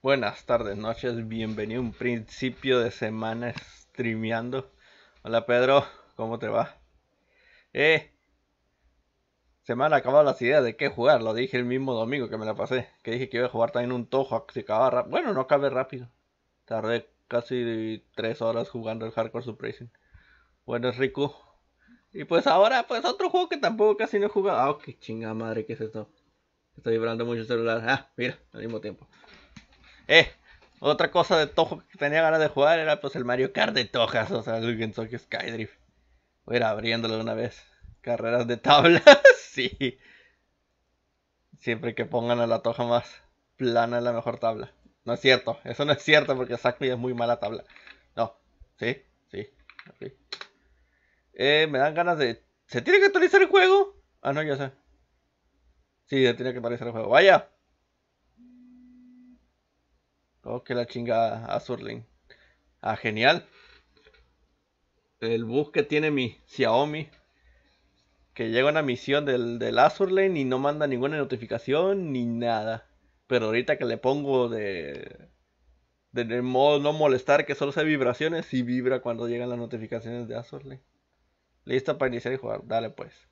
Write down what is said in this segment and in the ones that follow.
Buenas tardes, noches, bienvenido a un principio de semana streameando. Hola Pedro, ¿cómo te va? Eh, se me han acabado las ideas de qué jugar, lo dije el mismo domingo que me la pasé, que dije que iba a jugar también un Tojo, se acababa rápido. Bueno, no cabe rápido. Tardé casi tres horas jugando el Hardcore Suppression. Bueno, es Riku. Y pues ahora, pues otro juego que tampoco casi no he jugado. Ah, qué chingada madre, ¿qué es esto? Estoy vibrando mucho el celular. Ah, mira, al mismo tiempo. Eh, otra cosa de Tojo que tenía ganas de jugar era pues el Mario Kart de Tojas, o sea, el Gensoki Skydrift. Voy a ir abriéndolo de una vez. Carreras de tablas, sí. Siempre que pongan a la Toja más plana es la mejor tabla. No es cierto, eso no es cierto porque Sakmi es muy mala tabla. No, sí, sí, sí. Eh, me dan ganas de... ¿Se tiene que actualizar el juego? Ah, no, ya sé. Sí, se tiene que actualizar el juego. Vaya. Oh, que la chinga Azurlane. Ah, genial. El bug que tiene mi Xiaomi. Que llega una misión del, del y no manda ninguna notificación ni nada. Pero ahorita que le pongo de. De modo no molestar, que solo sea vibraciones, y vibra cuando llegan las notificaciones de Azurlane. Listo para iniciar y jugar. Dale pues.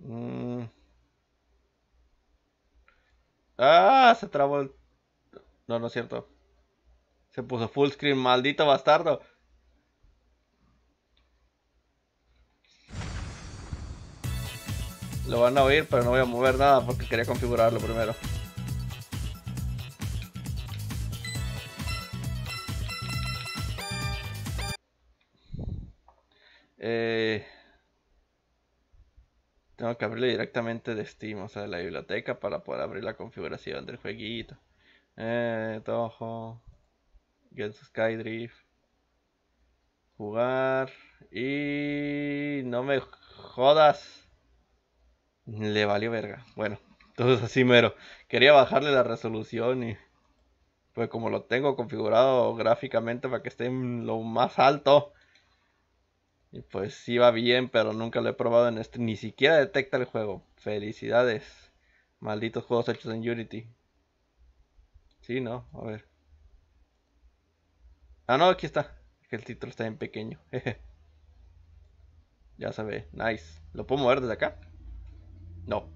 Mm. Ah, se trabó el... No, no es cierto. Se puso full screen, maldito bastardo. Lo van a oír, pero no voy a mover nada porque quería configurarlo primero. Eh... Tengo que abrirlo directamente de Steam, o sea, de la biblioteca para poder abrir la configuración del jueguito. Eh, Toho. Get Skydrift. Jugar. Y... No me jodas. Le valió verga. Bueno, entonces así mero. Quería bajarle la resolución y... Pues como lo tengo configurado gráficamente para que esté en lo más alto y pues sí va bien, pero nunca lo he probado en este. Ni siquiera detecta el juego. Felicidades. Malditos juegos hechos en Unity. Sí, no, a ver. Ah, no, aquí está. Que el título está en pequeño. ya se ve. Nice. ¿Lo puedo mover desde acá? No.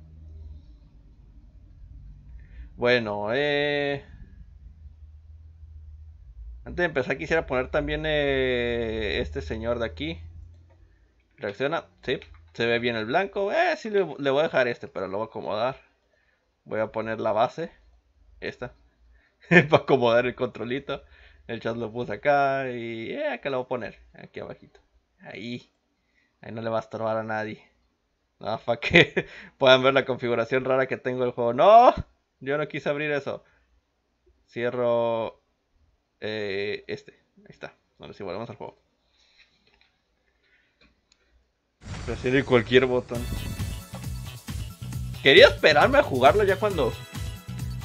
Bueno, eh... Antes de empezar quisiera poner también eh, este señor de aquí. Reacciona, sí, se ve bien el blanco. Eh, sí, le, voy a dejar este, pero lo voy a acomodar. Voy a poner la base, esta, para acomodar el controlito. El chat lo puse acá y eh, acá lo voy a poner, aquí abajito. Ahí, ahí no le va a estorbar a nadie. No, para que puedan ver la configuración rara que tengo del juego. No, yo no quise abrir eso. Cierro eh, este. Ahí está. Ahora sí, volvemos al juego. Presione cualquier botón. Quería esperarme a jugarlo ya cuando.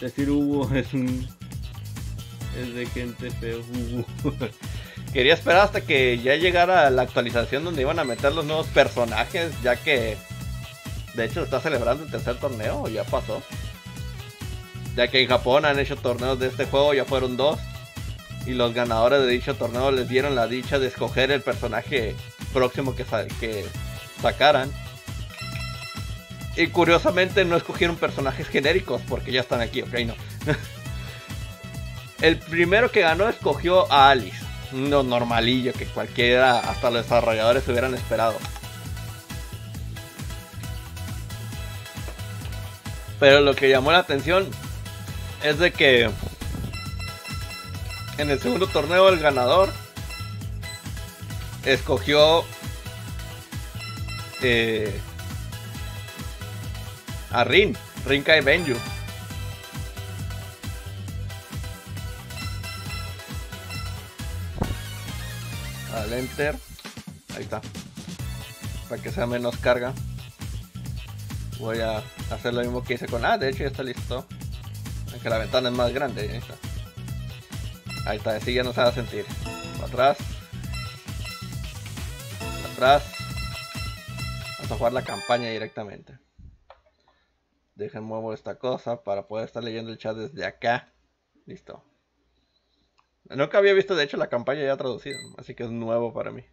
Decir Hugo es un. Es de gente feo. Hugo. Quería esperar hasta que ya llegara la actualización donde iban a meter los nuevos personajes, ya que. De hecho, está celebrando el tercer torneo, ya pasó. Ya que en Japón han hecho torneos de este juego, ya fueron dos. Y los ganadores de dicho torneo les dieron la dicha de escoger el personaje próximo que, que sacaran. Y curiosamente no escogieron personajes genéricos porque ya están aquí, ok, no. El primero que ganó escogió a Alice, no normalillo que cualquiera, hasta los desarrolladores hubieran esperado. Pero lo que llamó la atención es de que en el segundo torneo el ganador escogió eh, a Rin, Rinkai Benju. Al enter, ahí está, para que sea menos carga. Voy a hacer lo mismo que hice con. Ah, de hecho ya está listo. Aunque la ventana es más grande. Ahí está. Ahí está, así ya no se va a sentir. Para atrás. Para atrás a jugar la campaña directamente. Dejen muevo esta cosa para poder estar leyendo el chat desde acá. Listo. Nunca había visto de hecho la campaña ya traducida, así que es nuevo para mí.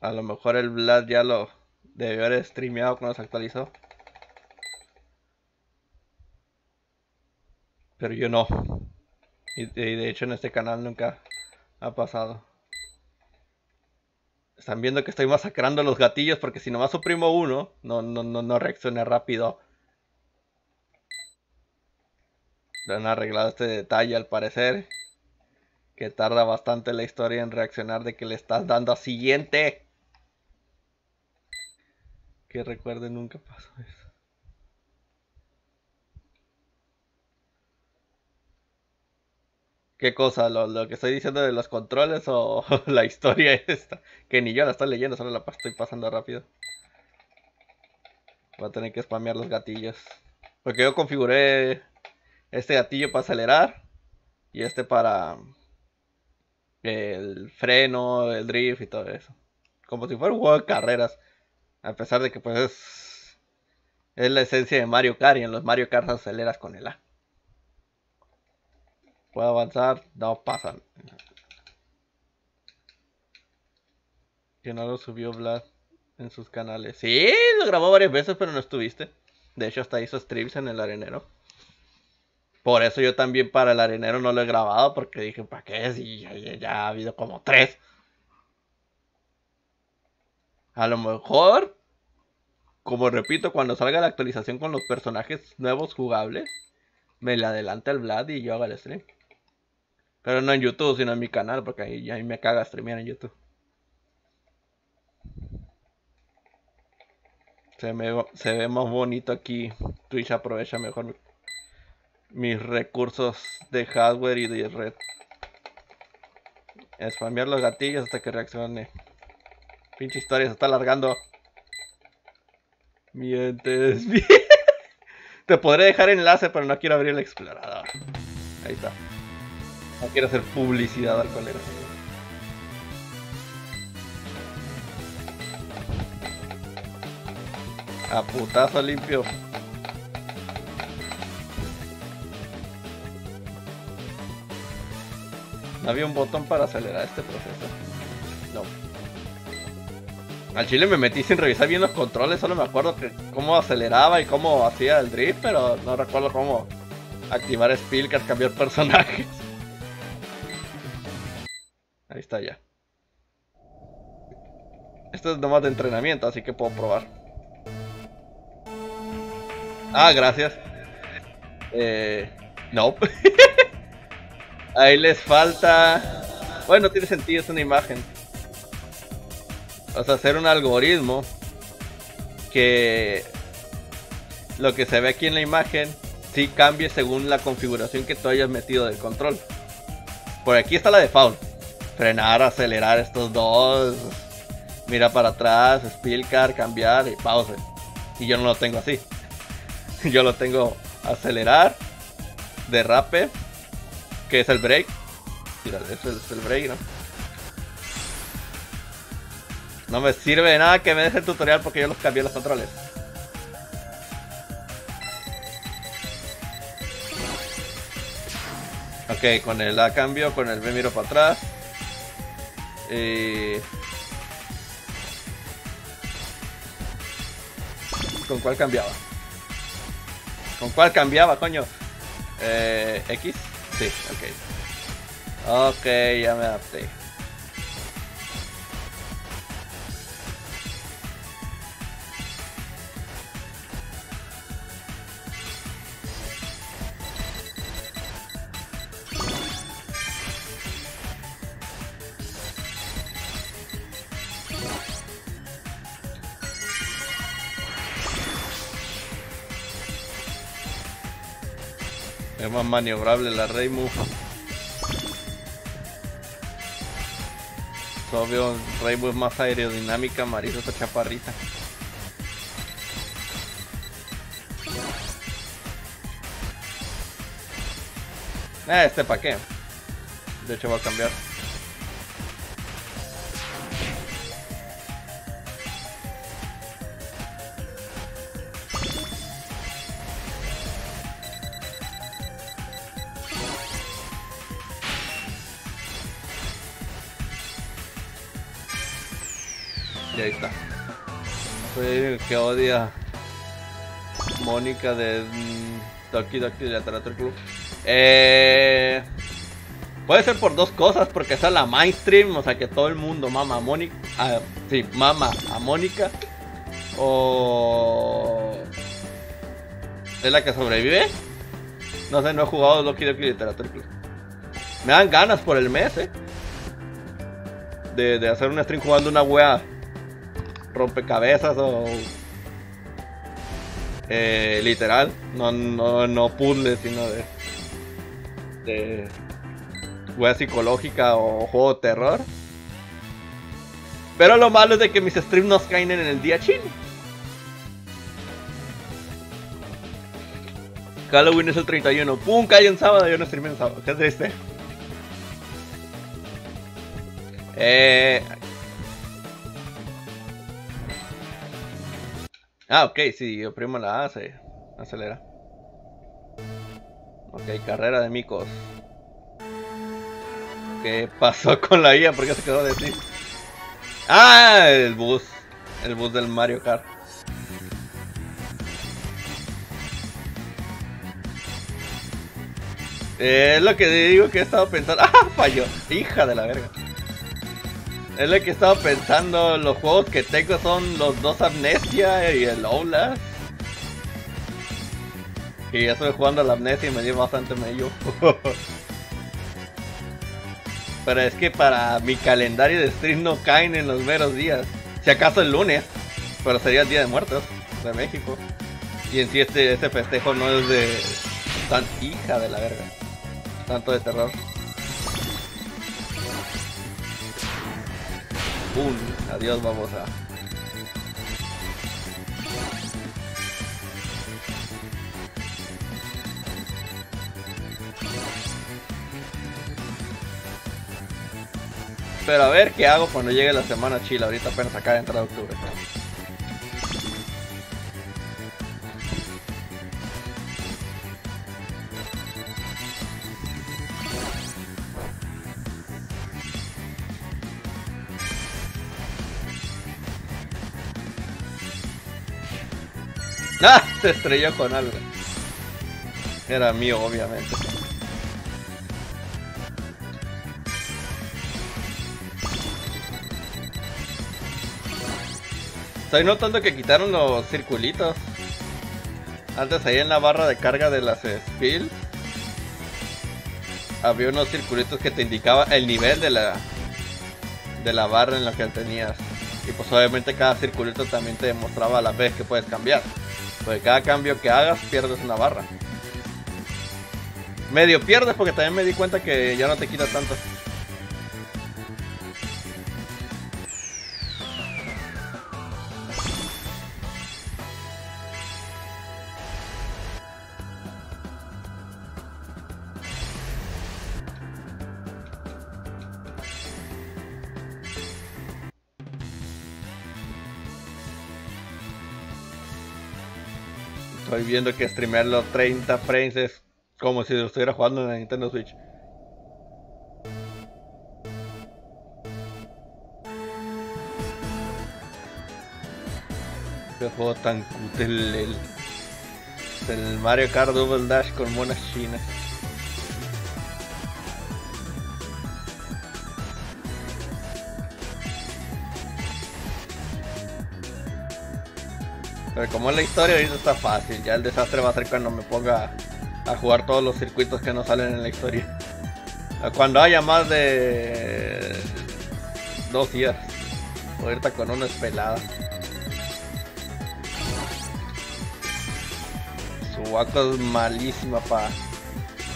A lo mejor el Vlad ya lo debió haber streameado cuando se actualizó. Pero yo no. Y de hecho en este canal nunca ha pasado. Están viendo que estoy masacrando los gatillos porque si nomás suprimo uno, no, no, no, no reacciona rápido. Le han arreglado este detalle al parecer. Que tarda bastante la historia en reaccionar de que le estás dando a siguiente. Que recuerde nunca pasó eso. ¿Qué cosa? ¿Lo, que estoy diciendo de los controles o la historia esta? Que ni yo la estoy leyendo, solo la estoy pasando rápido. Voy a tener que spamear los gatillos. Porque yo configuré este gatillo para acelerar y este para el freno, el drift y todo eso. Como si fuera un juego de carreras. A pesar de que pues es, es la esencia de Mario Kart y en los Mario Kart aceleras con el A. ¿Puedo avanzar? No pasan. Que no lo subió Vlad en sus canales. Sí, lo grabó varias veces, pero no estuviste. De hecho, hasta hizo streams en el arenero. Por eso yo también para el arenero no lo he grabado, porque dije, ¿para qué? Si ya, ha habido como tres. A lo mejor, como repito, cuando salga la actualización con los personajes nuevos jugables, me le adelanta el Vlad y yo haga el stream. Pero no en YouTube, sino en mi canal, porque ahí, ahí me caga streamear en YouTube. Se, se ve más bonito aquí. Twitch aprovecha mejor mis recursos de hardware y de red. Spamear los gatillos hasta que reaccione. Pinche historia se está alargando. Mientes. Te podré dejar enlace, pero no quiero abrir el explorador. Ahí está. No quiero hacer publicidad al colega. A putazo limpio. No había un botón para acelerar este proceso. No. Al chile me metí sin revisar bien los controles, solo me acuerdo que cómo aceleraba y cómo hacía el drift, pero no recuerdo cómo activar Spillcard, cambiar personajes. Ahí está ya. Esto es nomás de entrenamiento, así que puedo probar. Ah, gracias. Eh, no. Ahí les falta... Bueno, tiene sentido, es una imagen. O sea, hacer un algoritmo que lo que se ve aquí en la imagen sí cambie según la configuración que tú hayas metido del control. Por aquí está la default frenar, acelerar estos dos, mira para atrás, car, cambiar y pause. Y yo no lo tengo así. Yo lo tengo acelerar, derrape, que es el break. Mira, ese es el break, ¿no? No me sirve de nada que me deje el tutorial porque yo los cambié los controles. Ok, con el A cambio, con el B miro para atrás. Eh... ¿Con cuál cambiaba? ¿Con cuál cambiaba, coño? Eh, ¿X? Sí, ok. Ok, ya me adapté. Más maniobrable la Reimu. Obvio, Reimu es más aerodinámica, Marisa esa chaparrita. Eh, este pa' qué. De hecho va a cambiar. Y ahí está. Soy el que odia Mónica de mm, Doki Doki Literature Club. Eh, puede ser por dos cosas, porque está la mainstream, o sea que todo el mundo mama a Mónica. Sí, mama a Mónica. O es la que sobrevive. No sé, no he jugado Doki Doki Literature Club. Me dan ganas por el mes, eh. De, de hacer un stream jugando una wea rompecabezas o eh, literal, no, no, no puzzle, sino de, de wea psicológica o juego de terror. Pero lo malo es de que mis streams no caen en el día chino. Halloween es el 31. ¡Pum! Cae en sábado. Yo no streamé en sábado. Qué triste. Eh... Ah, ok, sí, oprimo la A, se acelera. Ok, carrera de micos. ¿Qué pasó con la IA? ¿Por qué se quedó de ti? Ah, el bus. El bus del Mario Kart. Eh, es lo que digo que he estado pensando. ¡Ah! Falló. Hija de la verga. Es lo que he estado pensando. Los juegos que tengo son los dos Amnesia y el Outlast. Que ya estoy jugando la Amnesia y me dio bastante medio. Pero es que para mi calendario de stream no caen en los meros días. Si acaso el lunes. Pero sería el Día de Muertos de México. Y en sí este, este festejo no es de tan hija de la verga. Tanto de terror. ¡Pum! Adiós, vamos a... Pero a ver qué hago cuando llegue la semana chila. Ahorita apenas acá de entrar octubre. Se estrelló con algo. Era mío, obviamente. Estoy notando que quitaron los circulitos. Antes ahí en la barra de carga de las Spill había unos circulitos que te indicaba el nivel de la de la barra en la que tenías. Y pues obviamente cada circulito también te demostraba la vez que puedes cambiar. Porque cada cambio que hagas pierdes una barra. Medio pierdes porque también me di cuenta que ya no te quita tanto. Viendo que streamear los 30 frames es como si lo estuviera jugando en la Nintendo Switch. Qué juego tan cutel el, el Mario Kart Double Dash con monas chinas. Pero como es la historia, ahorita está fácil. Ya el desastre va a ser cuando me ponga a jugar todos los circuitos que no salen en la historia. Cuando haya más de dos días. Ahorita con una espelada. Su vaca es malísima para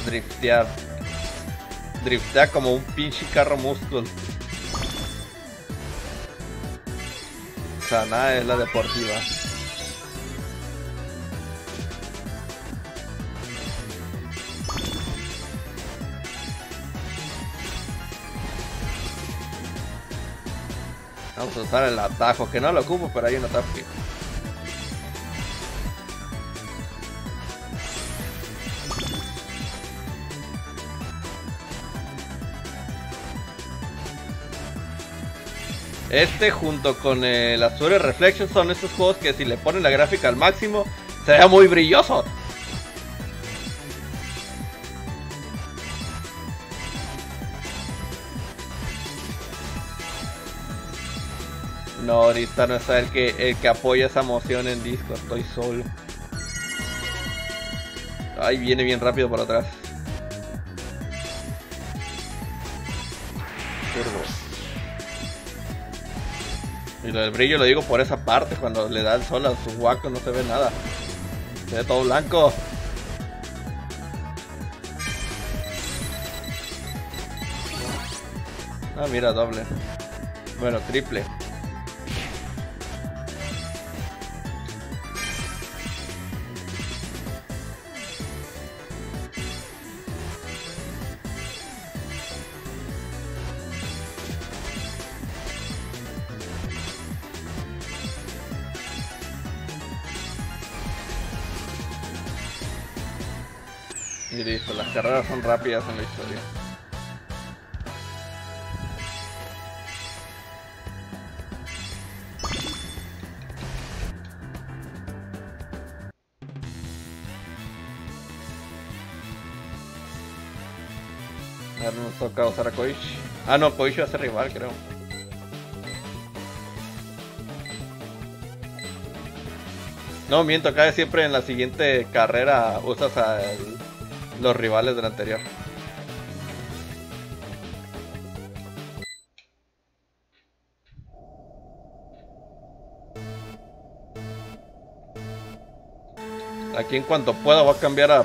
driftear. Driftea como un pinche carro músculo. O sea, nada es la deportiva. Usar el atajo, que no lo ocupo, pero hay un atajo Este junto con el Azure Reflection son estos juegos que si le ponen la gráfica al máximo, se ve muy brilloso. No, ahorita no está el que, el que apoya esa moción en disco, estoy solo. Ay, viene bien rápido por atrás. Y lo del brillo lo digo por esa parte, cuando le da el sol a su guaco no se ve nada. Se ve todo blanco. Ah, mira, doble. Bueno, triple. Y listo, las carreras son rápidas en la historia. Ahora nos toca usar a Koichi. Ah, no, Koichi va a ser rival, creo. No, miento, acá siempre en la siguiente carrera usas a los rivales del anterior. Aquí en cuanto pueda voy a cambiar a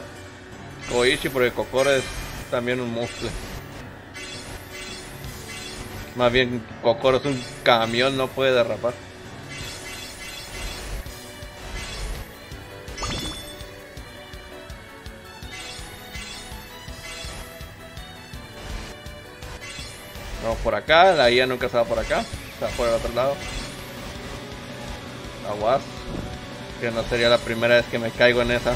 Koichi porque Kokoro es también un monstruo. Más bien Kokoro es un camión, no puede derrapar. Acá, la IA nunca estaba por acá, está por el otro lado. Aguas, que no sería la primera vez que me caigo en esa.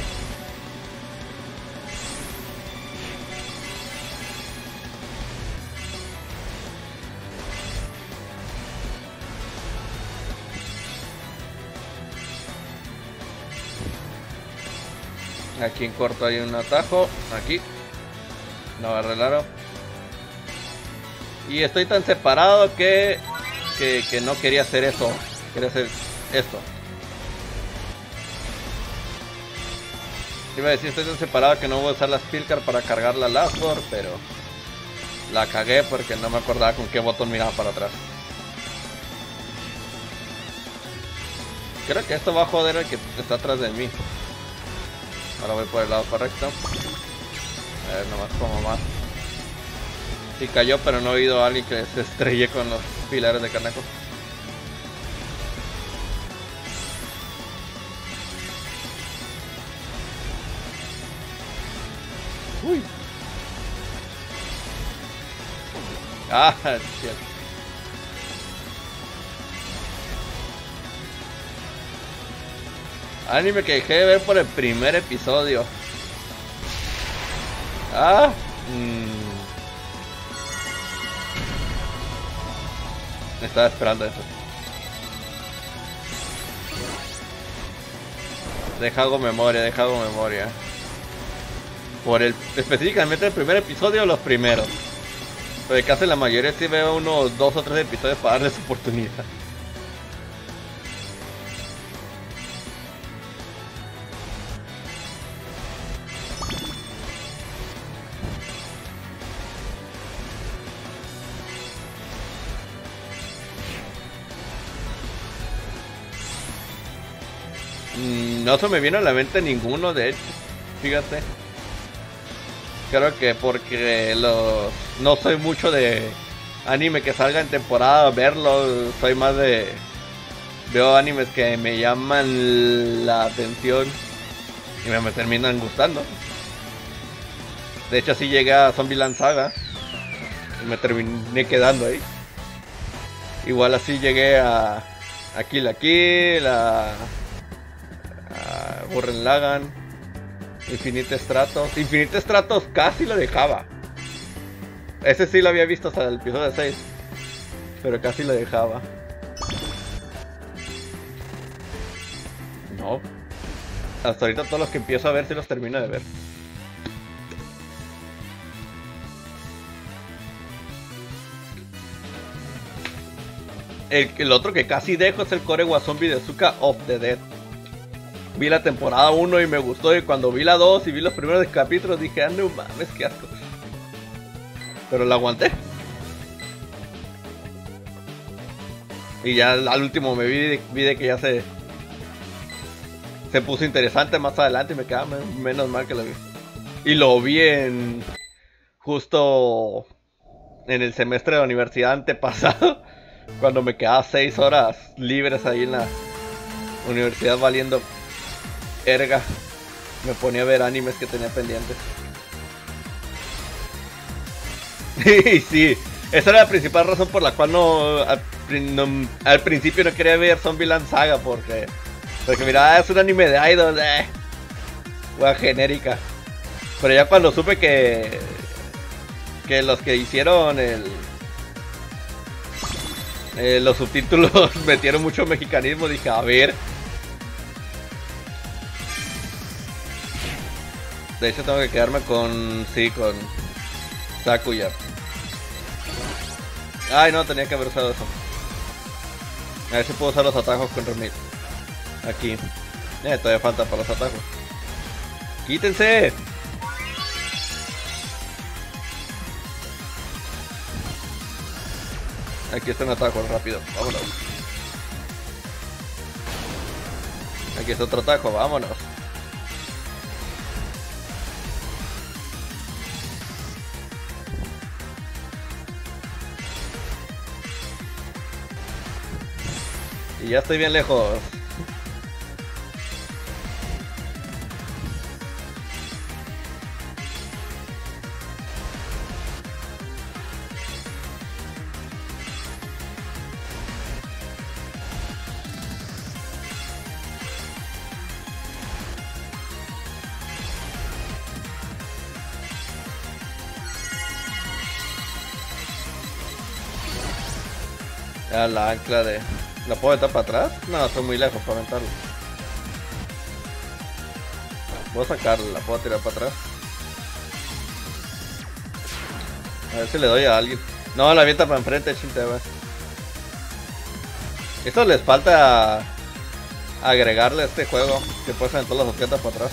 Aquí en corto hay un atajo, aquí. No arreglaron. Y estoy tan separado que, que, no quería hacer eso. Quería hacer esto. Iba a decir, estoy tan separado que no voy a usar la Spilcar para cargar la Lastborn, pero la cagué porque no me acordaba con qué botón miraba para atrás. Creo que esto va a joder al que está atrás de mí. Ahora voy por el lado correcto. A ver, nomás como más. Sí cayó, pero no he oído a alguien que se estrelle con los pilares de Kanako. Uy. Ah. Anime que dejé de ver por el primer episodio. Ah. Mmm. Estaba esperando eso. Deja algo memoria, deja algo memoria. Por el específicamente el primer episodio o los primeros. Pero casi la mayoría sí veo unos dos o tres episodios para darles oportunidad. No se me viene a la mente ninguno, de hecho. Fíjate. Creo que porque los no soy mucho de anime que salga en temporada, verlo. Soy más de. Veo animes que me llaman la atención y me, terminan gustando. De hecho, así llegué a Zombieland Saga y me terminé quedando ahí. Igual así llegué a, a Kill la Kill, a Gurren Lagan, Infinite Stratos. Infinite Stratos casi lo dejaba. Ese sí lo había visto hasta el episodio 6. Pero casi lo dejaba. No. Hasta ahorita todos los que empiezo a ver si los termino de ver. El, otro que casi dejo es el Core Zombie de Suka of the Dead. Vi la temporada 1 y me gustó. Y cuando vi la 2 y vi los primeros capítulos dije, ah, no mames, qué asco. Pero la aguanté. Y ya al último me vi, vi de que ya se. Se puso interesante más adelante y me quedaba menos mal que lo vi. Y lo vi en. Justo. En el semestre de la universidad antepasado. Cuando me quedaba 6 horas libres ahí en la universidad valiendo erga. Me ponía a ver animes que tenía pendientes. Y sí, esa era la principal razón por la cual no al, principio no quería ver Zombieland Saga porque porque mira, es un anime de idol, eh, genérica. Pero ya cuando supe que que los que hicieron el eh, los subtítulos metieron mucho mexicanismo, dije, a ver. De hecho tengo que quedarme con sí, con Sakuya. Ay, no, tenía que haber usado eso. A ver si puedo usar los atajos con Remit. Aquí. Eh, todavía falta para los atajos. ¡Quítense! Aquí está un atajo rápido. Vámonos. Aquí está otro atajo. Vámonos. Y ya estoy bien lejos. la ancla de... ¿La puedo meter para atrás? No, estoy muy lejos para aventarlo. Voy a sacarla, la puedo tirar para atrás. A ver si le doy a alguien. No, la avienta para enfrente, chinteba. Esto les falta agregarle a este juego que puedes aventar los objetos para atrás.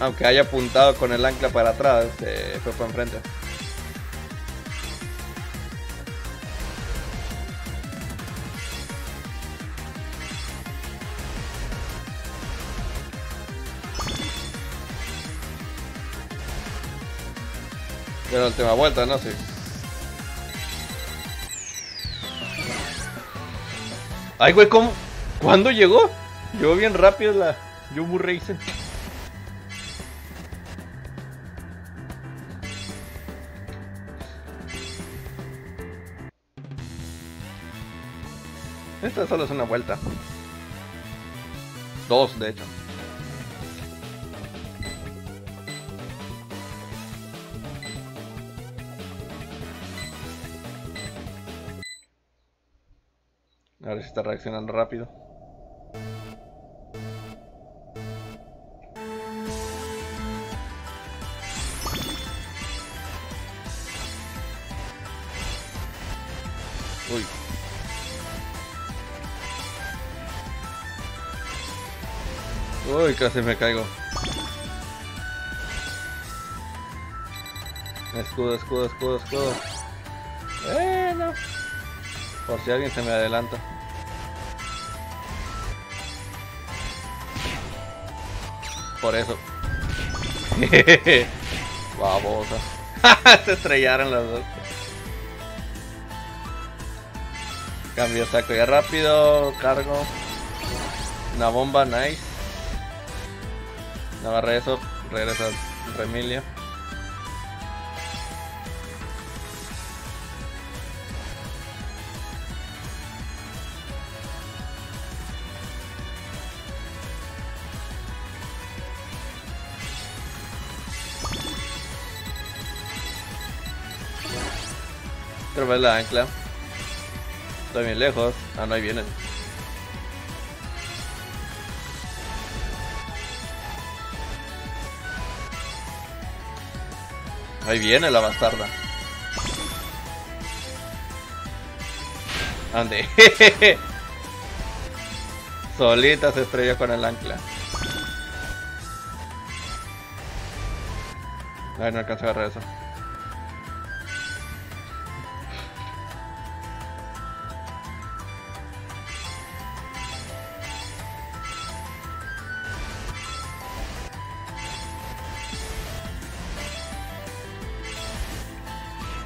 Aunque haya apuntado con el ancla para atrás, se fue para enfrente. De la última vuelta, ¿no? Sí. Ay, güey, ¿cómo? ¿Cuándo llegó? Llegó bien rápido la Yomu Racing. Esta solo es una vuelta. Dos, de hecho. A ver si está reaccionando rápido. Uy. Uy, casi me caigo. Escudo, escudo, escudo, escudo. Bueno. Por si alguien se me adelanta. Por eso. Babosa. Se estrellaron las dos. Cambio saco ya rápido. Cargo. Una bomba, nice. Agarré eso. Regresa Remilio. vez la ancla. Estoy bien lejos. Ah, no, ahí vienen. Ahí viene la bastarda. Ande. Solita se estrelló con el ancla. Ay, no alcanza a agarrar eso.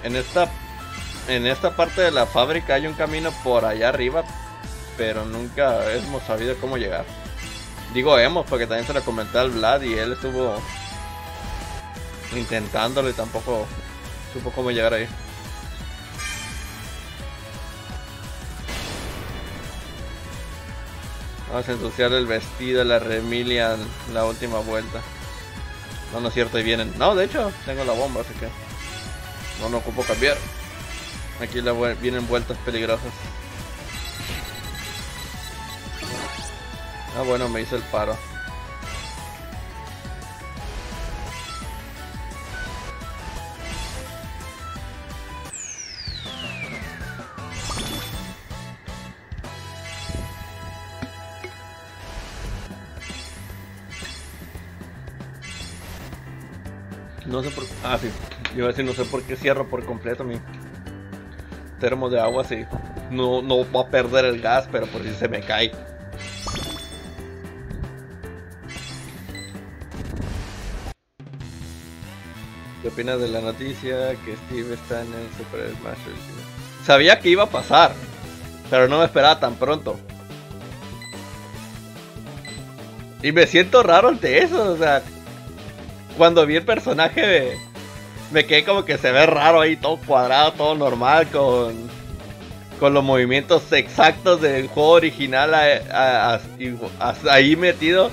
En esta en esta parte de la fábrica hay un camino por allá arriba, pero nunca hemos sabido cómo llegar. Digo hemos porque también se lo comenté al Vlad y él estuvo intentándolo y tampoco supo cómo llegar ahí. Vamos a ensuciar el vestido la Remilia la última vuelta. No, no es cierto, y vienen. No, de hecho, tengo la bomba, así que no, no ocupo cambiar. Aquí la vienen vueltas peligrosas. Ah, bueno, me hice el paro. No sé por... Ah, sí. Yo a decir, no sé por qué cierro por completo mi termo de agua, sí. No, no va a perder el gas, pero por si se me cae. ¿Qué opinas de la noticia que Steve está en el Super Smash? Sabía que iba a pasar, pero no me esperaba tan pronto. Y me siento raro ante eso, o sea, cuando vi el personaje me quedé como que se ve raro ahí, todo cuadrado, todo normal, con, con los movimientos exactos del juego original ahí metido.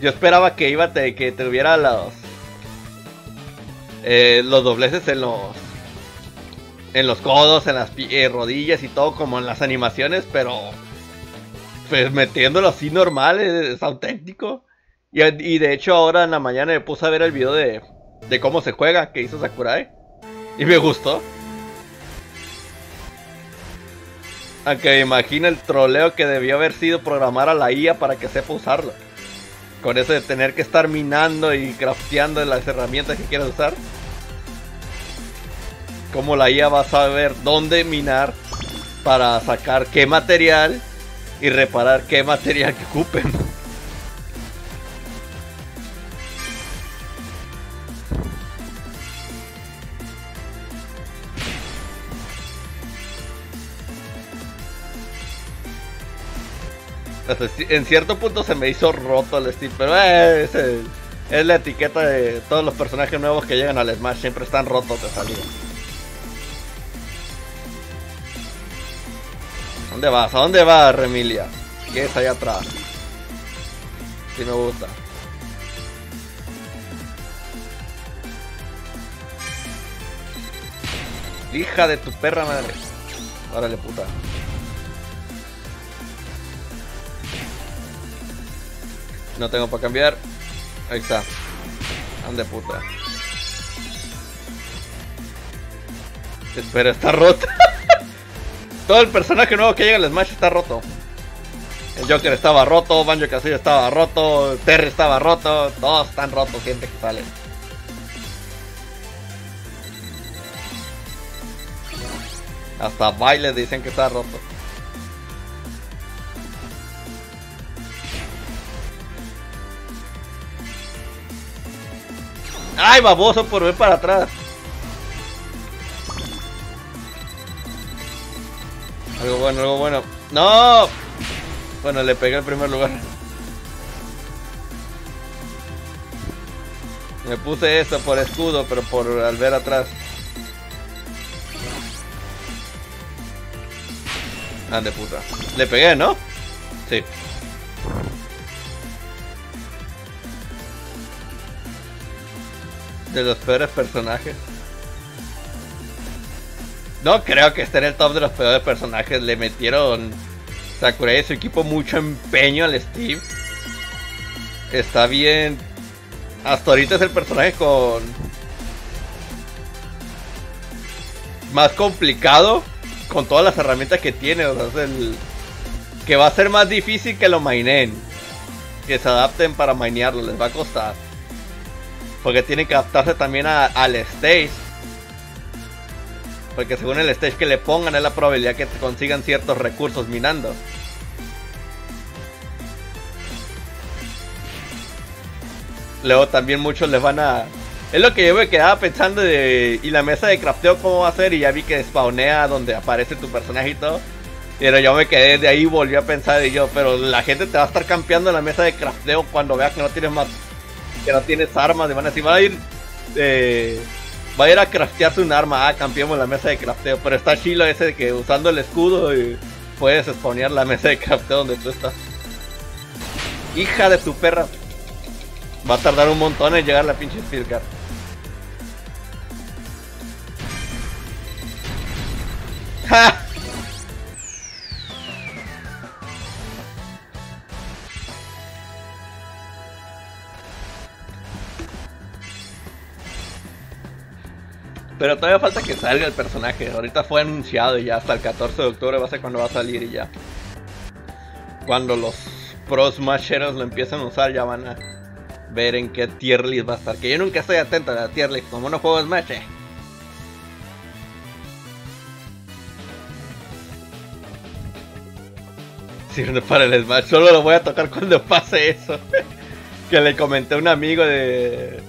Yo esperaba que iba te, que tuviera los eh, los dobleces en los en los codos, en las eh, rodillas y todo como en las animaciones, pero pues metiéndolo así normal es, auténtico. Y, y de hecho ahora en la mañana me puse a ver el video de de cómo se juega que hizo Sakurai. Y me gustó. Aunque me imagino el troleo que debió haber sido programar a la IA para que sepa usarlo. Con eso de tener que estar minando y crafteando las herramientas que quieras usar. Como la IA va a saber dónde minar para sacar qué material y reparar qué material que ocupen. En cierto punto se me hizo roto el Steam, pero eh, es, la etiqueta de todos los personajes nuevos que llegan al Smash, siempre están rotos de salida. ¿Dónde vas? ¿A dónde vas, Remilia? ¿Qué es allá atrás? Sí me gusta. Hija de tu perra madre. Órale, puta. No tengo para cambiar. Ahí está. Ande puta. Espera, está roto. Todo el personaje nuevo que llega al Smash está roto. El Joker estaba roto, Banjo Kazooie estaba roto, Terry estaba roto, todos están rotos, gente que sale. Hasta baile dicen que está roto. ¡Ay, baboso por ver para atrás! Algo bueno, algo bueno. ¡No! Bueno, le pegué el primer lugar. Me puse eso por escudo, pero por al ver atrás. Ande puta. Le pegué, ¿no? Sí. De los peores personajes. No creo que esté en el top de los peores personajes. Le metieron Sakurai y su equipo mucho empeño al Steve. Está bien. Hasta ahorita es el personaje con. más complicado con todas las herramientas que tiene. O sea, es el que va a ser más difícil que lo maineen. Que se adapten para mainearlo, les va a costar. Porque tienen que adaptarse también al stage. Porque según el stage que le pongan es la probabilidad que consigan ciertos recursos minando. Luego también muchos les van a... Es lo que yo me quedaba pensando de... ¿Y la mesa de crafteo cómo va a ser? Y ya vi que spawnea donde aparece tu personaje y todo. Pero yo me quedé de ahí y volví a pensar de yo, pero la gente te va a estar campeando en la mesa de crafteo cuando vea que no tienes más, que no tienes armas, y van a decir, va a ir, va a ir a craftearse un arma, ah, campeamos la mesa de crafteo, pero está chilo ese de que usando el escudo puedes exponer la mesa de crafteo donde tú estás. Hija de tu perra. Va a tardar un montón en llegar la pinche Speedcar. ¡Ja! Pero todavía falta que salga el personaje. Ahorita fue anunciado y ya hasta el 14 de octubre va a ser cuando va a salir y ya. Cuando los Pro Smashers lo empiezan a usar ya van a ver en qué tier list va a estar. Que yo nunca estoy atento a la tier list, como no juego Smash. Eh. Sirve para el Smash, solo lo voy a tocar cuando pase eso. que le comenté a un amigo de,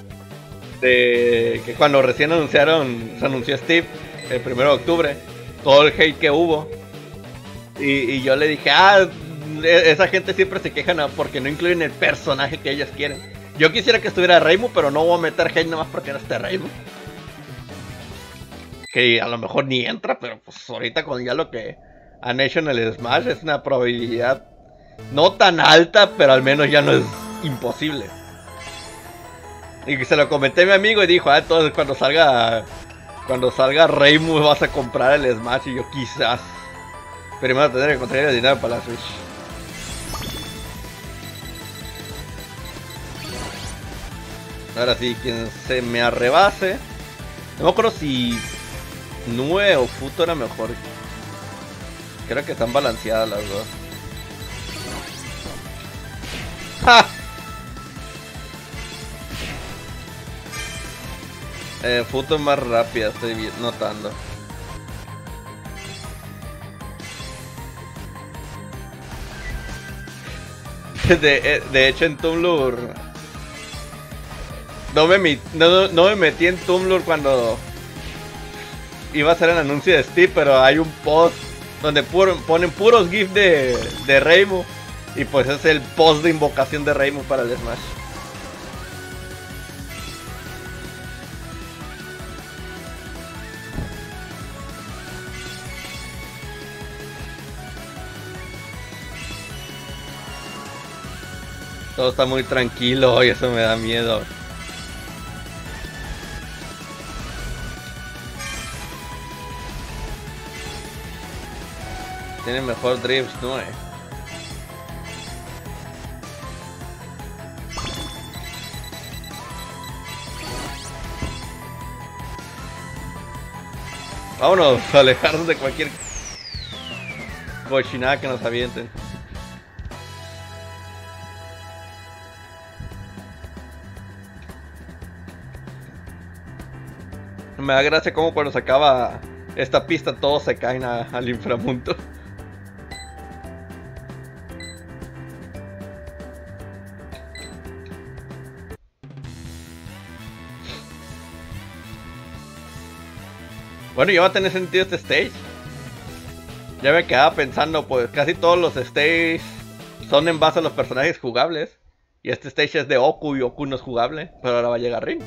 de que cuando recién anunciaron, se anunció Steve el 1 de octubre, todo el hate que hubo. Y, yo le dije, ah, e, esa gente siempre se queja porque no incluyen el personaje que ellos quieren. Yo quisiera que estuviera Reimu, pero no voy a meter hate nada más porque no esté Reimu. Que a lo mejor ni entra, pero pues ahorita con ya lo que han hecho en el Smash es una probabilidad no tan alta, pero al menos ya no es imposible. Y se lo comenté a mi amigo y dijo, ah, entonces cuando salga cuando salga Reimu vas a comprar el Smash y yo quizás. Primero tendré que conseguir el dinero para la Switch. Ahora sí, quien se me arrebase. No me acuerdo si Nue o Futo era mejor. Creo que están balanceadas las dos. ¡Ja! Eh, Futo es más rápida, estoy notando. De, eh, de hecho en Tumblr no me, no, no me metí en Tumblr cuando iba a hacer el anuncio de Steve, pero hay un post donde ponen puros GIFs de, de. Y pues es el post de invocación de Reimu para el Smash. Todo está muy tranquilo y eso me da miedo. Tiene mejor drifts, ¿no? Eh? Vámonos, alejarnos de cualquier cochinada que nos avienten. Me da gracia como cuando se acaba esta pista todos se caen al inframundo. Bueno, ya va a tener sentido este stage. Ya me quedaba pensando, pues casi todos los stages son en base a los personajes jugables. Y este stage es de Oku y Oku no es jugable, pero ahora va a llegar Rin.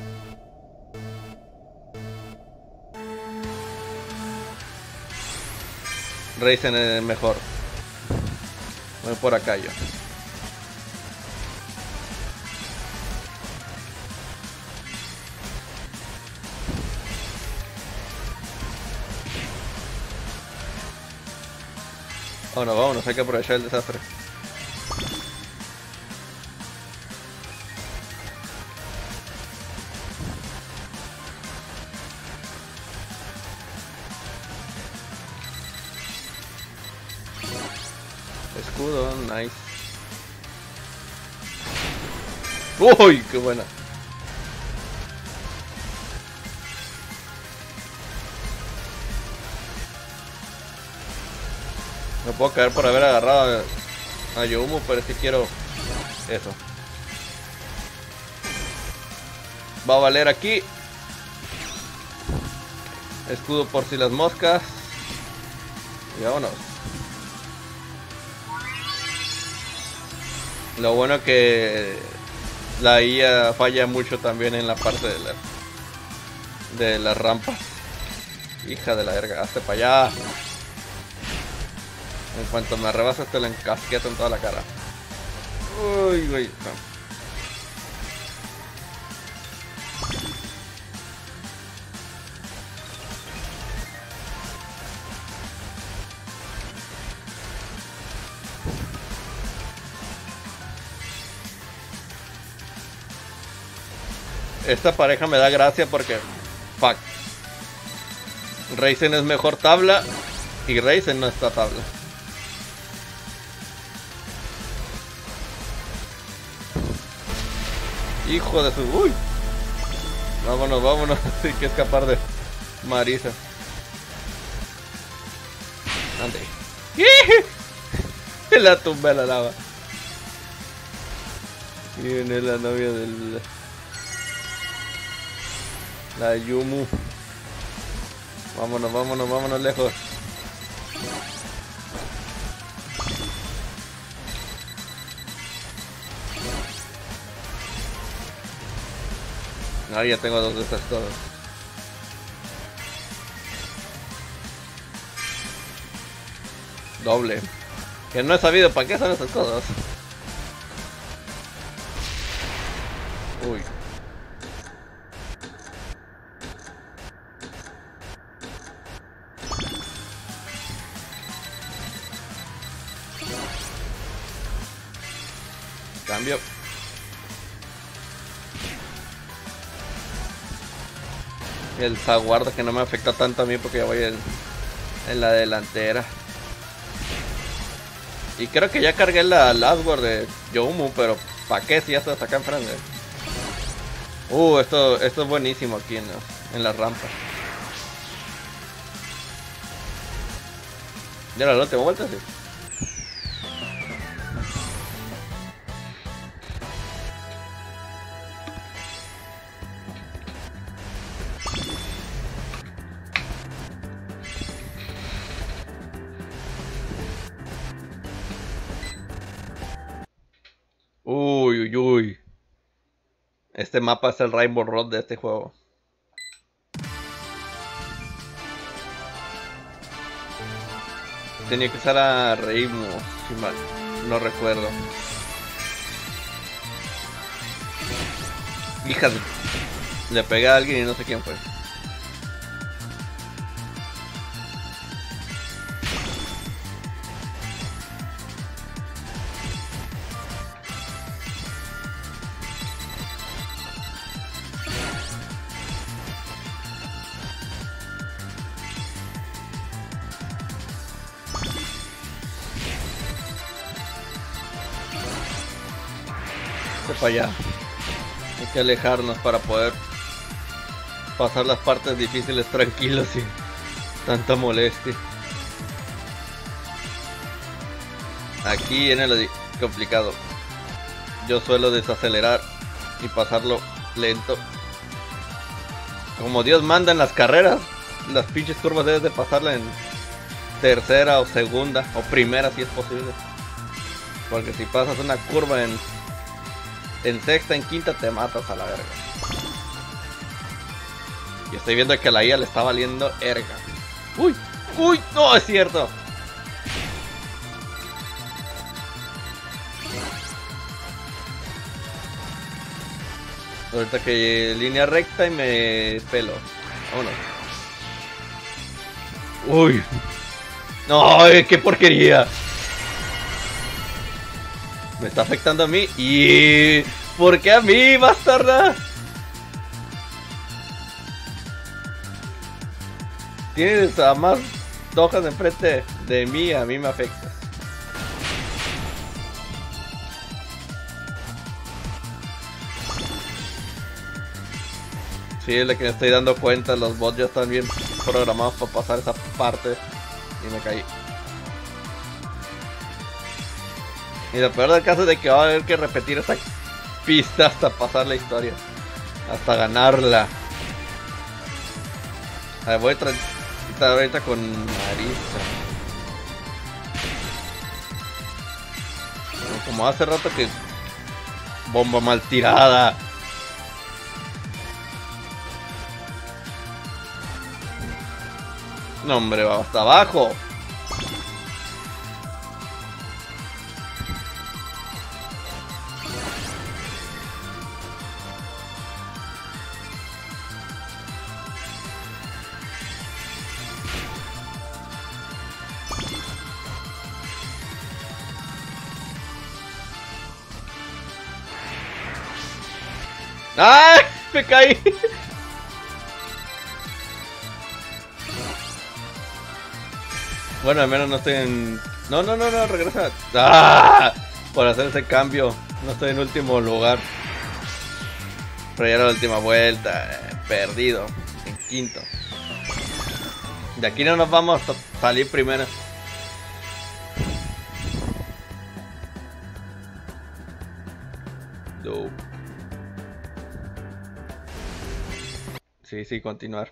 Racing es mejor. Voy por acá yo. Vámonos, vámonos, hay que aprovechar el desastre. Nice. Uy, qué buena. Me puedo caer por haber agarrado a Yomu, pero es que quiero eso. Va a valer aquí. Escudo por si las moscas. Y vámonos. Lo bueno que la IA falla mucho también en la parte de la de las rampas. Hija de la verga, hazte para allá. En cuanto me rebasas te lo encasqueto en toda la cara. Uy, güey. Esta pareja me da gracia porque... Fuck. Raizen es mejor tabla y Raizen no está tabla. Hijo de su... Uy. Vámonos, vámonos. Hay que escapar de Marisa. Ande. La tumba la lava. Viene la novia del... La Yumu. Vámonos, vámonos, vámonos lejos. Ah, ya tengo dos de estas cosas. Doble. Que no he sabido para qué son esas cosas. El zaguarda que no me afecta tanto a mí porque ya voy en, en la delantera. Y creo que ya cargué la Lastword de Yomu, pero ¿para qué si ya estás acá enfrente? Uh, esto, esto es buenísimo aquí en, en la rampa. ¿Ya la última vuelta? Sí. Este mapa es el Rainbow Road de este juego. Tenía que usar a Reimo, si mal no recuerdo. Hija. Le pegué a alguien y no sé quién fue. Para allá. Hay que alejarnos para poder pasar las partes difíciles tranquilos y tanta molestia. Aquí viene lo complicado. Yo suelo desacelerar y pasarlo lento. Como Dios manda en las carreras, las pinches curvas debes de pasarla en tercera o segunda o primera si es posible. Porque si pasas una curva en en sexta, en quinta te matas a la verga. Y estoy viendo que la IA le está valiendo erga. ¡Uy! ¡Uy! ¡No, es cierto! Ahorita que línea recta y me pelo. Vámonos. ¡Uy! ¡No! ¡Qué porquería! Me está afectando a mí. ¿Y por qué a mí, bastarda? Tienes a más enfrente de mí, a mí me afectas. Sí, es la que me estoy dando cuenta, los bots ya están bien programados para pasar esa parte y me caí. Y lo peor del caso es de que va a haber que repetir esa pista hasta pasar la historia. Hasta ganarla. A ver, voy a tratar ahorita con Marisa. Como hace rato que... Bomba mal tirada. No, hombre, va hasta abajo. ¡Ay! Me caí. Bueno, al menos no estoy en... No, no, no, no, regresa. ¡Ah! Por hacer ese cambio. No estoy en último lugar. Pero ya era la última vuelta. Perdido. En quinto. De aquí no nos vamos a salir primero. Sí, continuar.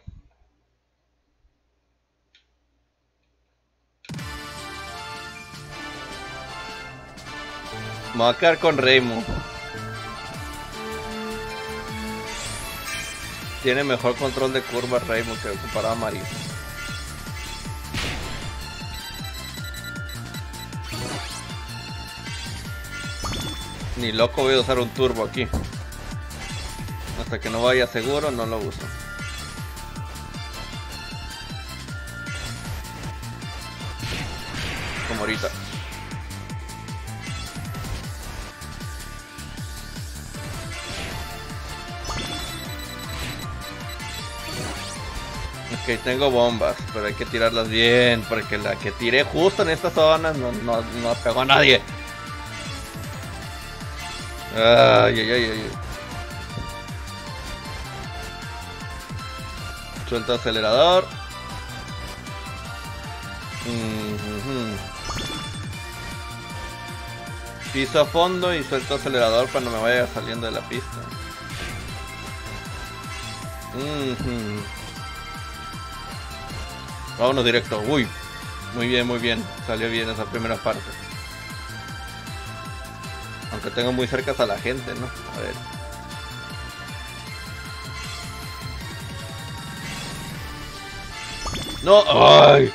Me a quedar con Remo. Tiene mejor control de curva Remo que a Mario. Ni loco voy a usar un turbo aquí. Hasta que no vaya seguro no lo uso. Ahorita. Ok, tengo bombas, pero hay que tirarlas bien, porque la que tiré justo en esta zona no, no, no pegó a nadie. Ay, ay, ay, ay. Suelta acelerador. Mm Piso a fondo y suelto acelerador cuando me vaya saliendo de la pista. Vámonos directo. Uy. Muy bien, muy bien. Salió bien esa primera parte. Aunque tengo muy cerca a la gente, ¿no? A ver. No, ay.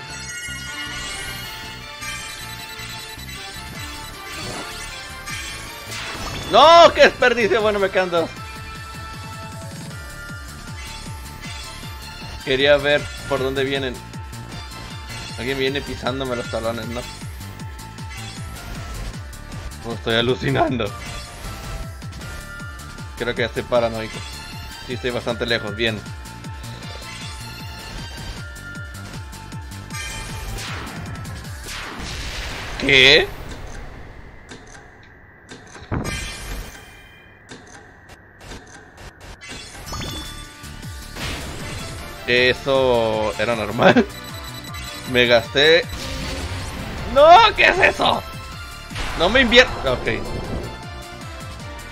No, qué desperdicio. Bueno, me quedan. Quería ver por dónde vienen. Alguien viene pisándome los talones, ¿no? Oh, estoy alucinando. Creo que ya estoy paranoico. Sí, estoy bastante lejos, bien. ¿Qué? Eso era normal. Me gasté... ¡No! ¿Qué es eso? No me invierto... Ok.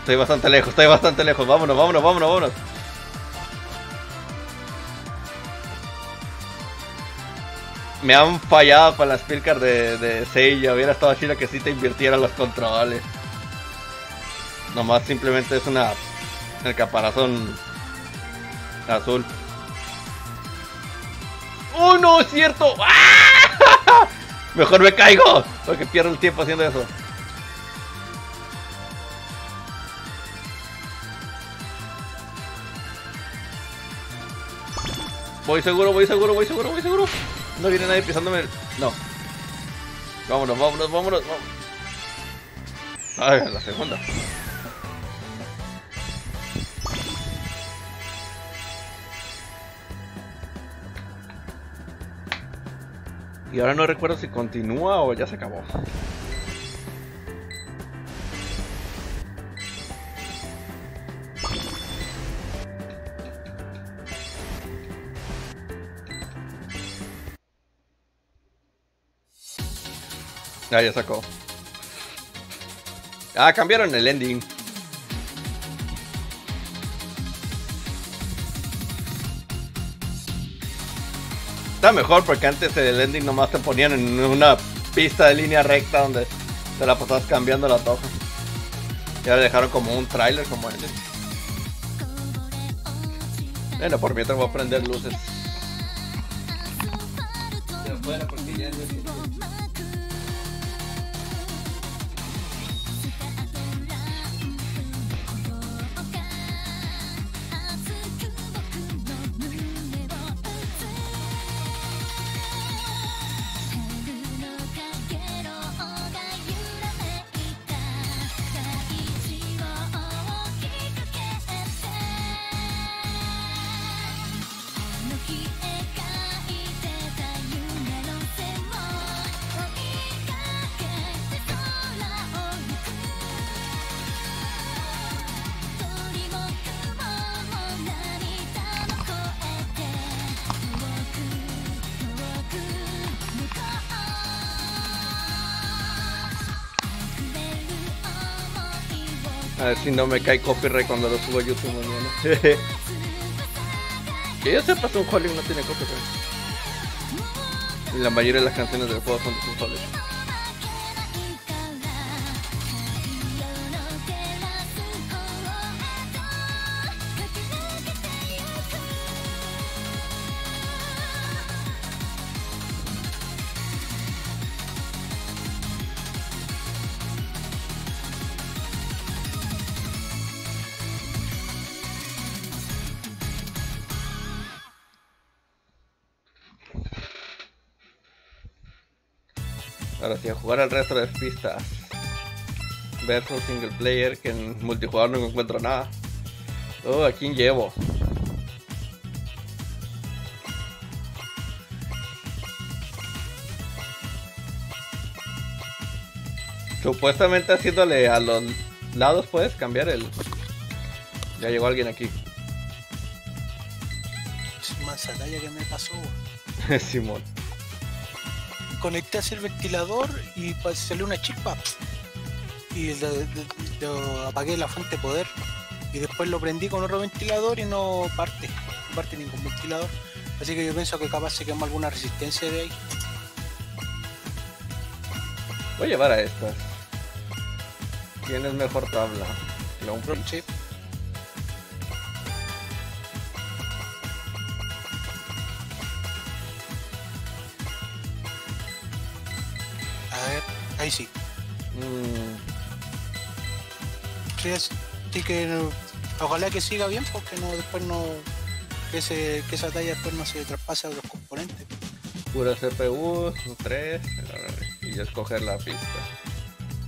Estoy bastante lejos, estoy bastante lejos. Vámonos, vámonos, vámonos, vámonos. Me han fallado con las pilcas de, de Seiya. Hubiera estado chido que sí te invirtiera los controles. Nomás simplemente es una... El caparazón azul. ¡Oh, no! ¡Es cierto! ¡Ah! Mejor me caigo, porque pierdo el tiempo haciendo eso. Voy seguro, voy seguro, voy seguro, voy seguro. No viene nadie pisándome. No. Vámonos, vámonos, vámonos. vámonos. Ay, la segunda. Y ahora no recuerdo si continúa o ya se acabó. Ah, ya sacó. Ah, cambiaron el ending. Mejor porque antes el ending nomás te ponían en una pista de línea recta donde te la pasabas cambiando la toja. Ya le dejaron como un trailer como ending. Bueno, por mientras voy a prender luces. De afuera porque ya es- あ ver si no me cae copyright cuando lo subo a YouTube mañana. que yo sepa, un Holly no tiene copyright. Y la mayoría de las canciones del juego son de Sun Holly. Ahora sí, a jugar al resto de pistas. Versus single player, que en multijugador no encuentro nada. Oh, ¿a quién llevo? Supuestamente haciéndole a los lados puedes cambiar el... Ya llegó alguien aquí. Es más atalla que me pasó. Simón. Conecté hacia el ventilador y pa- salió una chispa. Y le apagué la fuente de poder. Y después lo prendí con otro ventilador y no parte. No parte ningún ventilador. Así que yo pienso que capaz se quema alguna resistencia de ahí. Voy a llevar a estas. ¿Quién es mejor tabla? Clown Pro. Sí. Ahí sí. Mm, Sí, que ojalá que siga bien porque no después no que, ese, que esa talla después no se traspase a los componentes. pura CPU, 3. Y yo escoger la pista.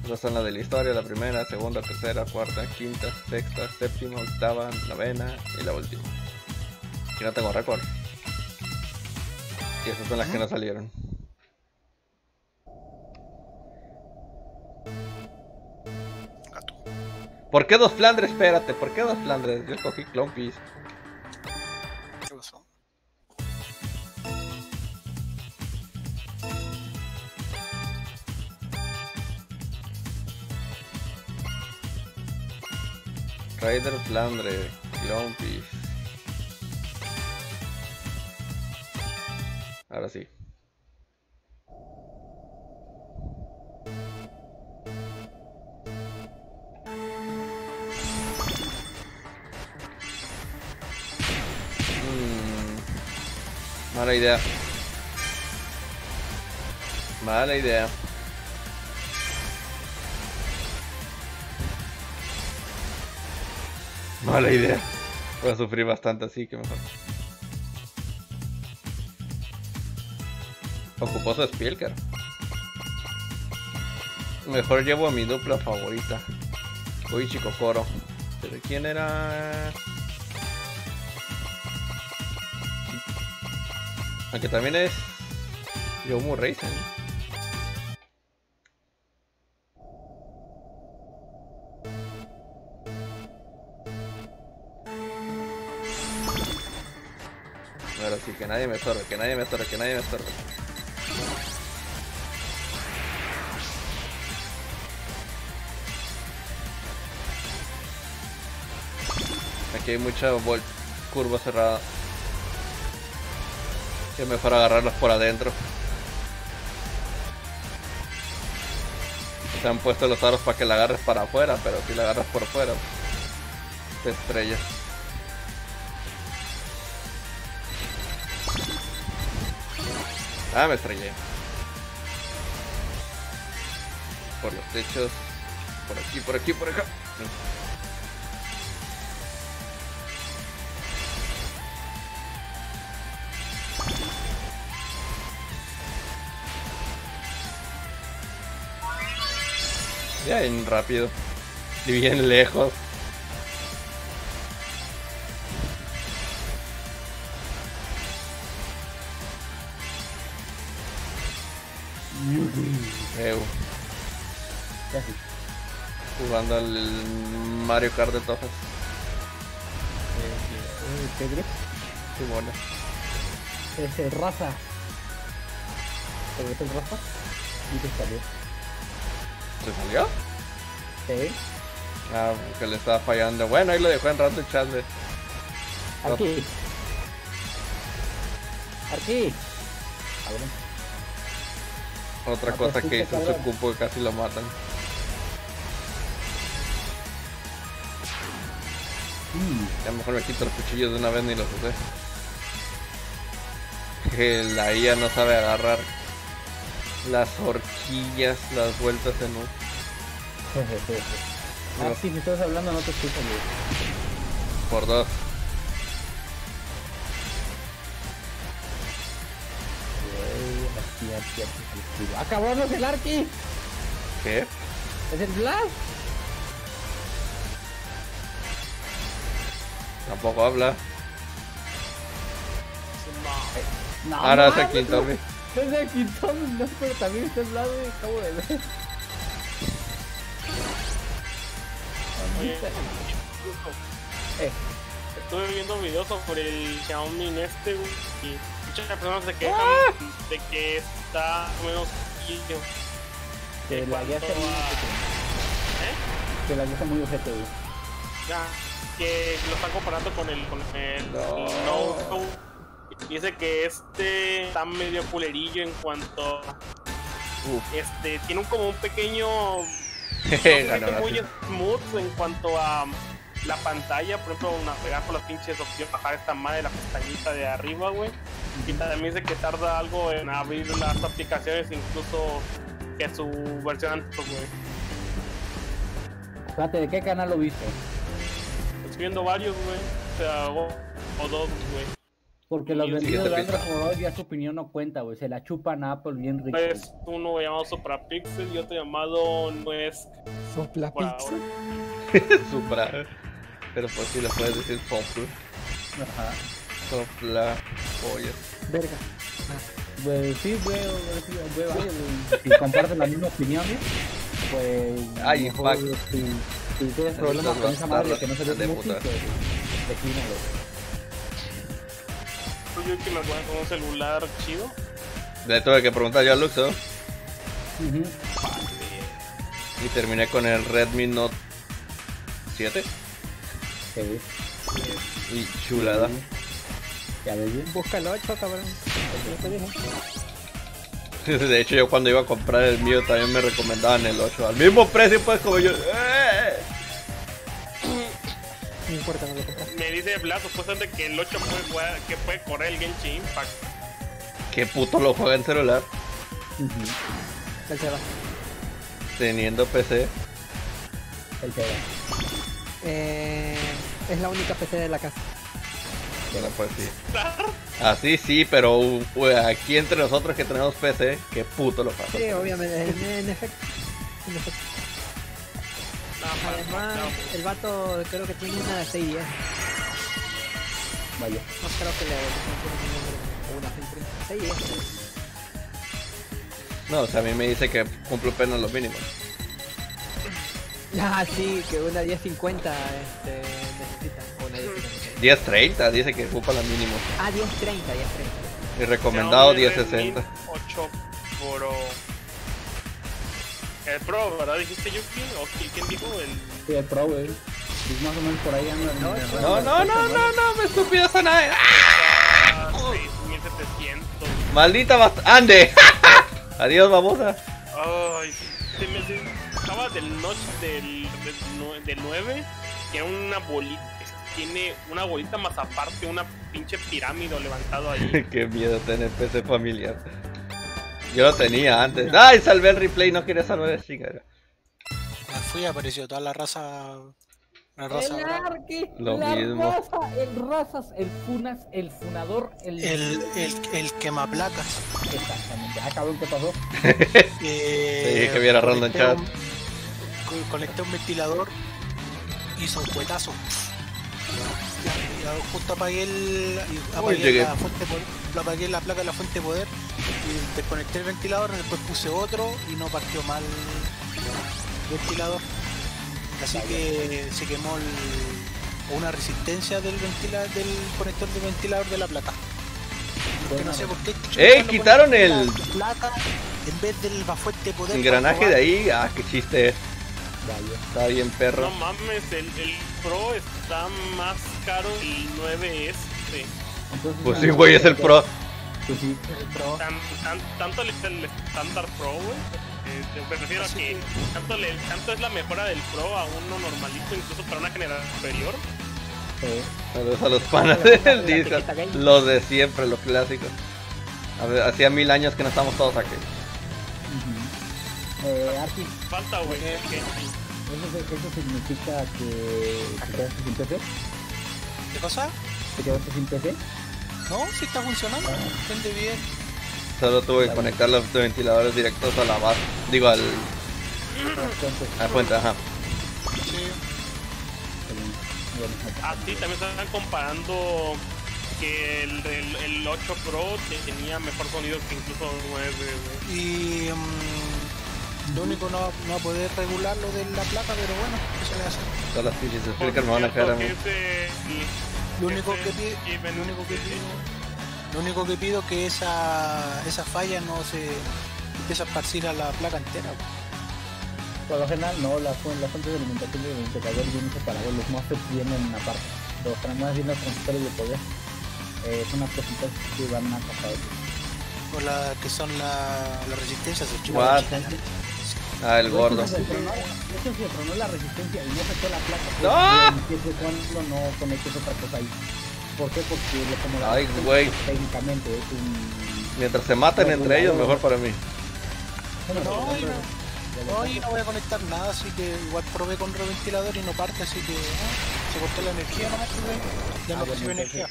Esas son las de la historia, la primera, segunda, tercera, cuarta, quinta, sexta, séptima, octava, novena y la última. Y no tengo récord. Y esas son las que no salieron. Gato. ¿Por qué dos Flandres? Espérate, ¿por qué dos Flandres? Yo escogí Clompis. ¿Qué pasó? Raider Flandre, Clompis. Ahora sí. Mala idea. Mala idea. Mala idea. Voy a sufrir bastante así que mejor. Ocupó su Spielker. Mejor llevo a mi dupla favorita. Uy, chico coro. ¿Pero quién era? Aunque también es Yomu Racing. Ahora sí, que nadie me estorbe, que nadie me estorbe, que nadie me estorbe. Aquí hay mucha curva cerrada. Que es mejor agarrarlos por adentro. Se han puesto los aros para que la agarres para afuera, pero si la agarras por fuera, te estrellas. Ah, me estrellé. Por los techos. Por aquí, por aquí, por acá. Bien rápido. Y bien lejos. Eu, Casi. jugando al Mario Kart de Tojas. Eh, Tigre. Simona. Es el raza. ¿Te ves el raza? Y te salió. ¿Se salió? Sí. Ah, que le estaba fallando. Bueno, ahí lo dejó en Random Chandler. Aquí. Aquí. Otra cosa que hizo su cupo que casi lo matan. Mm. Ya mejor me quito los cuchillos de una vez ni los usé. Que la IA no sabe agarrar las las vueltas en un. ah, sí, si estás hablando no te escucho, güey. por dos. Así, así. ¡Ah, el Arki! ¿Qué? ¡Es el Blast! Tampoco habla. No, Ahora Quintomi. no Es el Quintomi, no, pero también está el Blast, güey. Acabo de ver. Oye, Eh, estuve viendo videos sobre el Xiaomi este güey, y muchas personas se quejan ¡Ah! de que está menos pillo. que la guía está muy. ¿Eh? Que la guía está muy ojete, güey. Ya, que lo están comparando con el con el No. Note. Dice que este está medio culerillo en cuanto Uf. este tiene un como un pequeño no muy smooth en cuanto a la pantalla, por ejemplo, navegar con las pinches opciones, bajar esta madre la pestañita de arriba, güey. Y también dice que tarda algo en abrir las aplicaciones, incluso que su versión antes, güey. Espérate, ¿de qué canal lo viste? Estoy viendo varios, güey. O sea, o, o dos, güey. Porque los vendidos de. Android ya su opinión no cuenta, güey. Se la chupan a Apple bien rico. Es uno llamado Suprapixel y otro llamado Nuez Sopla ahora. Supra. Pero pues si le puedes decir sopla. Ajá. Sopla. Pollas. Verga. Pues sí, güey. Si comparten la misma opinión, pues. Ay, mejor. Si, si tienes problemas con esa madre que no se ve de pues declínalo. Yo que me acuerdo con un celular chido. Le tuve que preguntar yo a Luxo. Ujú. Y terminé con el Redmi Note 7. Sí, Y chulada. Ya ves bien. Busca el 8, cabrón. De hecho, yo cuando iba a comprar el mío también me recomendaban el 8. Al mismo precio, pues, como yo. ¡Eh! No importa, no lo compras. Me dice Blas supuestamente que el 8 puede, jugar- que puede correr el Genshin Impact. Qué puto lo juega en celular. Él se va. Teniendo PC. El que va. Eh, es la única PC de la casa. Bueno, pues sí. Así sí, pero uh, uh, aquí entre nosotros que tenemos PC, qué puto lo pasa. Sí, obviamente, en, en efecto. En efecto. Además, el vato creo que tiene una 610. Vaya. No creo que le o una 630. 610. No, o sea, a mí me dice que cumplo apenas los mínimos. Ah, sí, que una 1050 este, necesita. O una 1050. 1030 dice que ocupa los mínimos. Ah, 1030, 1030. Y recomendado Xiaomi Redmi 1060. 8 Pro. El Pro, ¿verdad? ¿Dijiste Yuki? ¿O qui- quién dijo? El... Sí, el Pro, güey. Pues más o menos por ahí anda. No, no, no, no, no, me estúpida esa nave. Ah, 6700. Maldita bast... ¡Ande! Adiós, babosa. Ay, se me se- estaba del noche del, del 9, tiene una bolita, tiene una bolita más aparte, una pinche pirámide levantado ahí. Qué miedo tener PC familiar. Yo lo tenía antes. ¡Ay, salvé el replay! No quería salvar el chingadera. Me fui y apareció toda la raza. La raza. El arque, Lo la mismo. raza, el razas, el funas, el funador, el... El, el, el quemaplacas. Exactamente. Ah, cabrón, ¿qué pasó? Eh, Sí, que viera random chat. un- co- Conecté un ventilador, hizo un cuetazo. Y ahora justo apagué, el, apagué la fuente de apagué la placa de la fuente de poder y desconecté el ventilador, después puse otro y no partió mal el ventilador. Así que se quemó el- una resistencia del ventila, del conector del ventilador de la placa. Porque no sé por qué. ¡Ey, cuando quitaron el- la placa en vez del la fuente de poder. Engranaje de ahí. Ah, qué chiste. Vaya. Está bien, perro. No mames, el, el Pro está más caro que el 9S. Entonces, Pues sí, güey, es el pro. Pues sí. probar. Tan, tan, tanto el, el estándar Pro, güey. eh, me refiero a que que- tanto, le, tanto es la mejora del Pro a uno normalito, incluso para una generación superior. Sí. Saludos a los panas del Discord. Los de siempre, los clásicos. A ver, hacía mil años que no estamos todos aquí. Ujú. Eh, Arki, Falta, güey. Eh, ¿eso, eso significa que te quedaste sin PC? ¿Qué cosa? ¿Te quedaste sin PC? No, sí está funcionando. Vende bien. Solo tuve que conectar los ventiladores directos a la base. Digo, al, Entonces, a la fuente, ajá. Sí. bueno, Ah, sí, también están comparando que el, el, el 8 Pro tenía mejor sonido que incluso el 9, güey. Y mm, lo único no, no va a poder regular lo de la placa, pero bueno, ¿qué se le hace? Todas las me van a caer a mí. Lo único que pido, lo único que pido, lo único que pido que esa, esa falla no se empiece a esparcir a la placa entera. Por lo general, no, las, fu- las fuentes de alimentación del indicador vienen separados, los MOSFETs vienen aparte. Los más bien los transistores de poder. Eh, son unas cositas que van a pasar. O la que son la, las resistencias de What? Ah, el gordo. De hecho, se tronó la resistencia y no afectó la placa. ¡No! Siempre y cuando no conectes otra cosa ahí. ¿Por qué? Porque lo como la Ay, güey. técnicamente es un... Mientras se maten entre ellos, mejor para mí. No, y No, no voy a conectar nada, así que igual probé con reventilador y no parte, así que ah, se cortó la energía nomás, ya Ah, no bueno, recibe entonces- energía.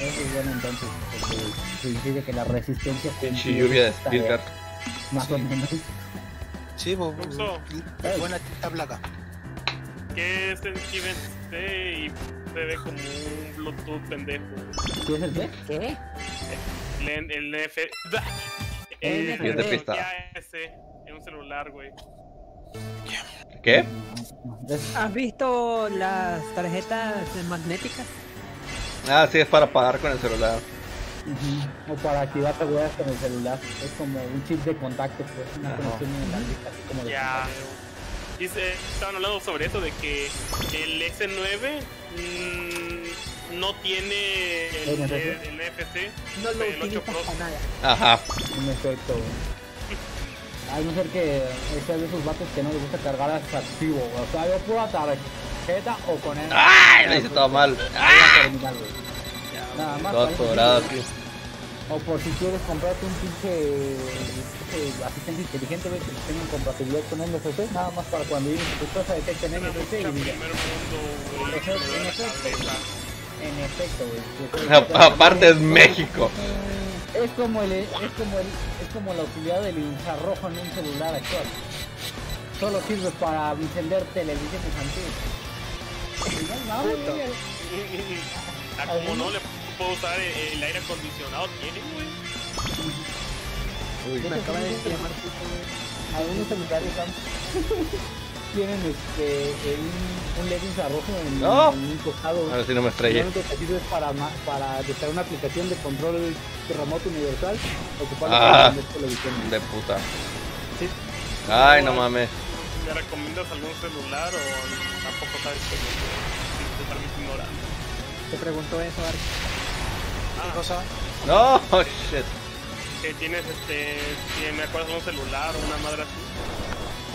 Eso es bueno entonces, porque significa que la resistencia... Pinche lluvia de Spielberg. Más o menos. Sí, pues, es buena esta placa. que es el Given C y se ve como un Bluetooth pendejo. ¿Qué es el qué? ¿Qué? El, el F. El El Bien despistado. S en un celular, güey. ¿Qué? Es- ¿Has visto las tarjetas magnéticas? Ah, sí, es para pagar con el celular. O para activar seguridad con el celular. Es como un chip de contacto, pues una conexión inalámbrica, así como de Ya. Dice, estaban hablando sobre eso, de que el S9 mm, no tiene el, NFC. el NFC. No lo El 8 utilizas Pro. para nada. Ajá. Un efecto. A no ser que sea de esos vatos que no les gusta cargar archivo. O sea, yo puedo tarjeta o con el. ¡Ay! Lo hice todo mal. ¡Ah! Nada más. Todo aquí. O por si quieres comprarte un pinche, pinche asistente inteligente, ve que tenga compatibilidad con NFC, nada más para cuando llegues a tu casa detecten Era NFC y diga, en efecto, güey. Aparte es México. Es como el, es como el, es como la utilidad del infrarrojo en un celular actual. Solo sirve para encender televisiones antiguas. No mames, güey. Como no le puedo usar el, el aire acondicionado, tiene, güey. Uy. Me acaba de llamar. Algunos celulares tienen este un, un LED infrarrojo en, No. en un costado. A ver si no me estrellé. Lo único que sirve es para, para descargar una aplicación de control remoto universal, ocuparlo Ah. para televisión. De puta. Sí. Ay, no mames. ¿Me recomiendas algún celular o tampoco sabes que totalmente ignorante? Te preguntó eso, Ark. ¿Qué cosa? No, shit. Que tienes este, si me acuerdas de un celular o una madre así.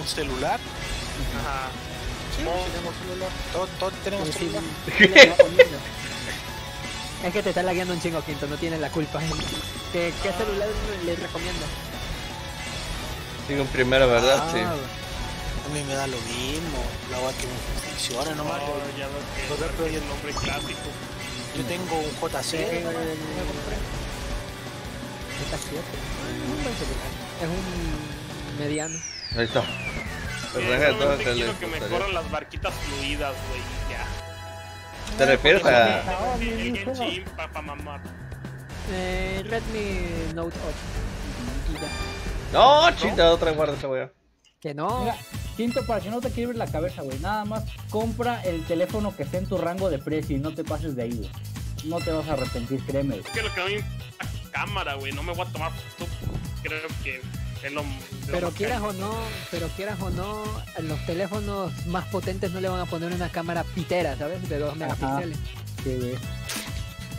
¿Un celular? Ajá. Sí, No. tenemos celular. Todos, todos tenemos Sí, celular. sí. Es que te está lagueando un chingo, Quinto, no tienes la culpa. ¿Qué, qué celular le recomiendo? Sigo en primera, ¿verdad? Ah, Sí. A mí me da lo mismo. La agua que me funciona No, ya que ejemplo, es el nombre clásico. Yo tengo un JC. ¿Qué- nomás, qué- me compré. Está siete. Es un mediano. Ahí está. Sí, todo que le quiero que me gustaría. corran las barquitas fluidas, güey, ya. ¿Te refieres a.? El, el Genshin mamar. Eh, Redmi Note 8. Y ya. No, chita, otra guarda esa wea. Que no. Mira, quinto, para que no te quiebres la cabeza, güey. Nada más compra el teléfono que esté en tu rango de precio y no te pases de ahí, güey. No te vas a arrepentir, créeme. Es que lo que a mí cámara, güey, no me voy a tomar fotos. Creo que es lo. Pero quieras o no, pero quieras o no, los teléfonos más potentes no le van a poner una cámara pitera, ¿sabes? De 2 megapíxeles. Sí, güey.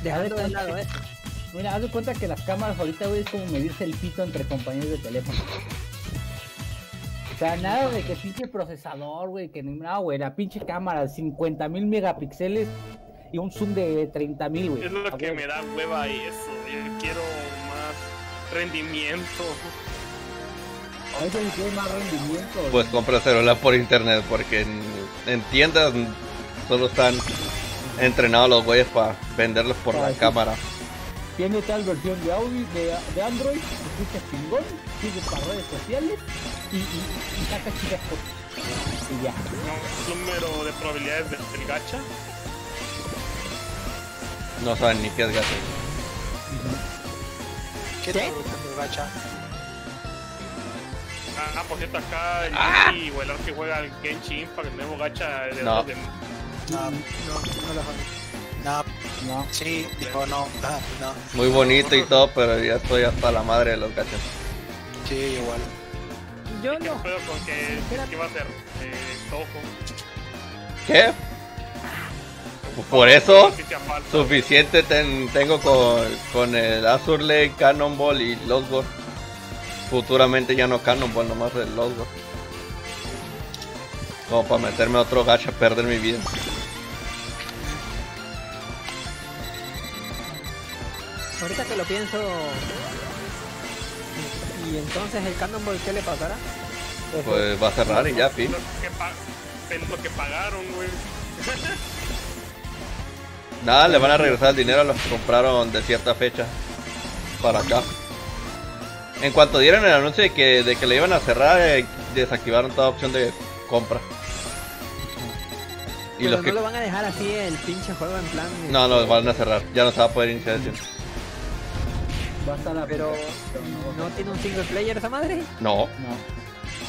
Dejando de lado eso. Mira, haz de cuenta que las cámaras ahorita, güey, es como medirse el pito entre compañeros de teléfono. O sea, nada de que pinche procesador, güey, que ni nada, güey, la pinche cámara, 50 mil megapíxeles y un zoom de 30 mil, güey. Es lo A que me da hueva y eso. Yo quiero más rendimiento. Ni tiene más rendimiento. güey. Pues compra celular por internet porque en, en tiendas solo están entrenados los güeyes para venderlos por Ah, la sí. cámara. Tiene tal versión de Audi, de, de Android, escucha chingón, para redes sociales y, y, y saca chicas fotos. Y ya. No, número de probabilidades del, del gacha. No saben ni qué es gato. ¿Qué el gacha? Ah, por cierto, acá el o el Ark que juega el Genshin Impact, el nuevo gacha de No. de- No, no, no lo No, No. sí, dijo no, ah, no, Muy bonito y todo, pero ya estoy hasta la madre de los gachas. Sí, igual. Yo ¿Qué no. con que, a ser? Eh, Toho. ¿Qué? Por eso, suficiente ten- tengo con, con el Azur Lake, Cannonball y Lost Futuramente ya no Cannonball, nomás el Lost Como para meterme a otro gacha, perder mi vida. Ahorita que lo pienso. Y entonces el Cannonball, ¿qué le pasará? Pues va a cerrar y ya, fin. Lo que, pa- lo que pagaron, güey. Nada, le van a regresar el dinero a los que compraron de cierta fecha para acá. En cuanto dieron el anuncio de que, de que le iban a cerrar, eh, desactivaron toda opción de compra. Y Pero los no que... lo van a dejar así el pinche juego en plan. No, no, van a cerrar. Ya no se va a poder iniciar. Va a estar la Pero pero no tiene un single player esa madre. No, No.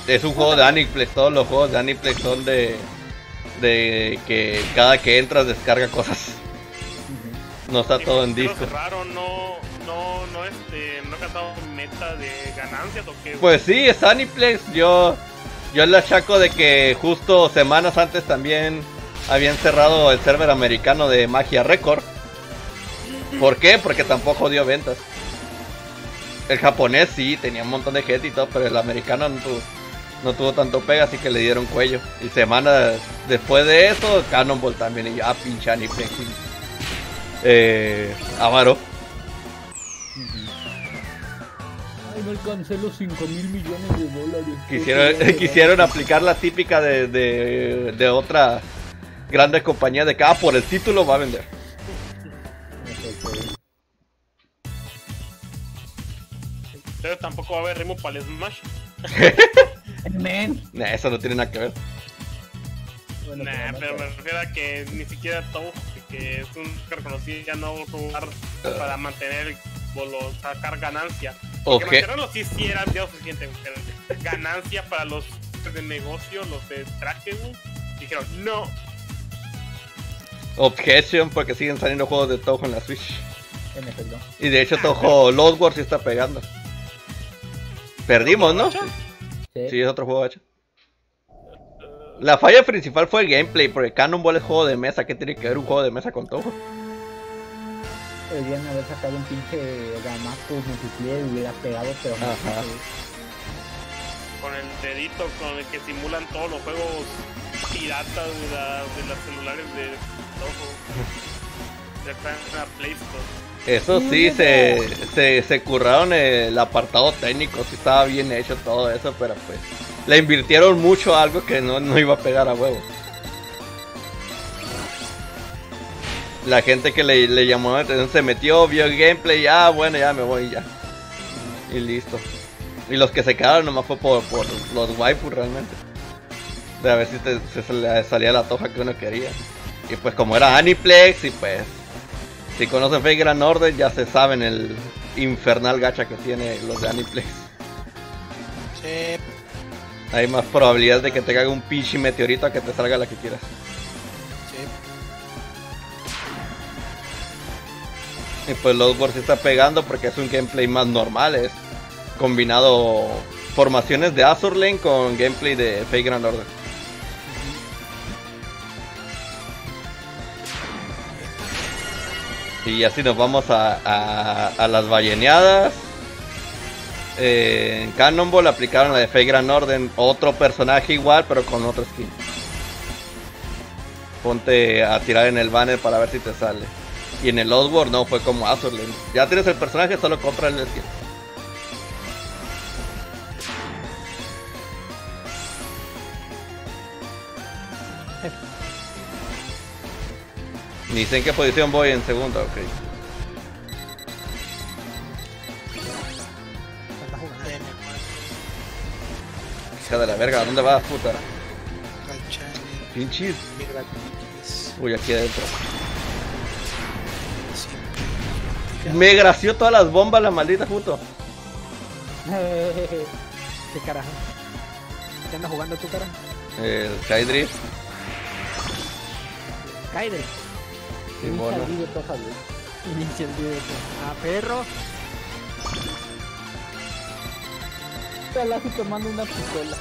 es un juego de Aniplex. Todos los juegos de Aniplex son de... De que cada que entras descarga cosas. No está ¿Y todo en disco. cerraron? No, no, no, este, no ha cantado meta de ganancias o qué. Pues sí, es Aniplex. Yo, yo le achaco de que justo semanas antes también habían cerrado el server americano de Magia Record. ¿Por qué? Porque tampoco dio ventas. El japonés sí, tenía un montón de gente y todo, pero el americano no tuvo, no tuvo tanto pega, así que le dieron cuello. Y semanas después de eso, Cannonball también. Y yo, ah, pinche Aniplex. y, Eh, Amaro. Ay, no alcancé los 5 mil millones de dólares. Quisieron, quisieron aplicar la típica de, de, de otra grande compañía de ah, por el título va a vender. Entonces tampoco va a haber ritmo para el Smash. Men. Nah, eso no tiene nada que ver. Bueno, Nah, pero me refiero a que ni siquiera Toho, que es un reconocido ya no lugar para mantener o sacar ganancia. Porque Oje- mantenerlo sí, sí era ya suficiente, pero ganancia para los de negocio, los de traje. Dijeron, no, Objection porque siguen saliendo juegos de Toho en la Switch. En efecto. Y de hecho Toho Lost Wars sí está pegando. Perdimos, ¿no? ¿Otro Sí. Sí, es otro juego hecho. La falla principal fue el gameplay, porque Cannonball es juego de mesa. ¿Qué tiene que ver un juego de mesa con todo? Deberían haber sacado un pinche Gamaco multiplayer y hubiera pegado, pero no. Ajá. Con el dedito con el que simulan todos los juegos piratas de, la- de los celulares de todo. Ya están en la Play Store. Eso sí, se, se, se curraron el apartado técnico, sí estaba bien hecho todo eso, pero pues le invirtieron mucho a algo que no, no iba a pegar a huevo. La gente que le, le llamó la atención se metió, vio el gameplay, ya bueno, ya me voy ya. Y listo. Y los que se quedaron nomás fue por, por los waifus realmente. De a ver si te- se, se le salía la toja que uno quería. Y pues como era Aniplex y pues si conocen Fake Grand Order ya se saben el infernal gacha que tiene los de Aniplex. Sí, Hay más probabilidad de que te caiga un pinche meteorito a que te salga la que quieras. sí. Y pues los Wars está pegando porque es un gameplay más normal, es combinado formaciones de Azur Lane con gameplay de Fake Grand Order. Y así nos vamos a, a, las balleneadas. Eh, en Cannonball aplicaron la de Fake Grand Order, otro personaje igual, pero con otro skin. Ponte a tirar en el banner para ver si te sale. Y en el Oddworld no, fue como Azur Lane. Ya tienes el personaje, solo compra el skin. Ni sé en qué posición voy en segunda, ok. Hija de la verga, ¿dónde vas, puta? Pinches. Uy, aquí adentro. Me gració todas las bombas la maldita puto. ¿Qué carajo? ¿Qué andas jugando tú, cara? El Skydrift. Mono. Inicia el video. Inicia el video. Ah, perro. Está Lassie tomando una pistola.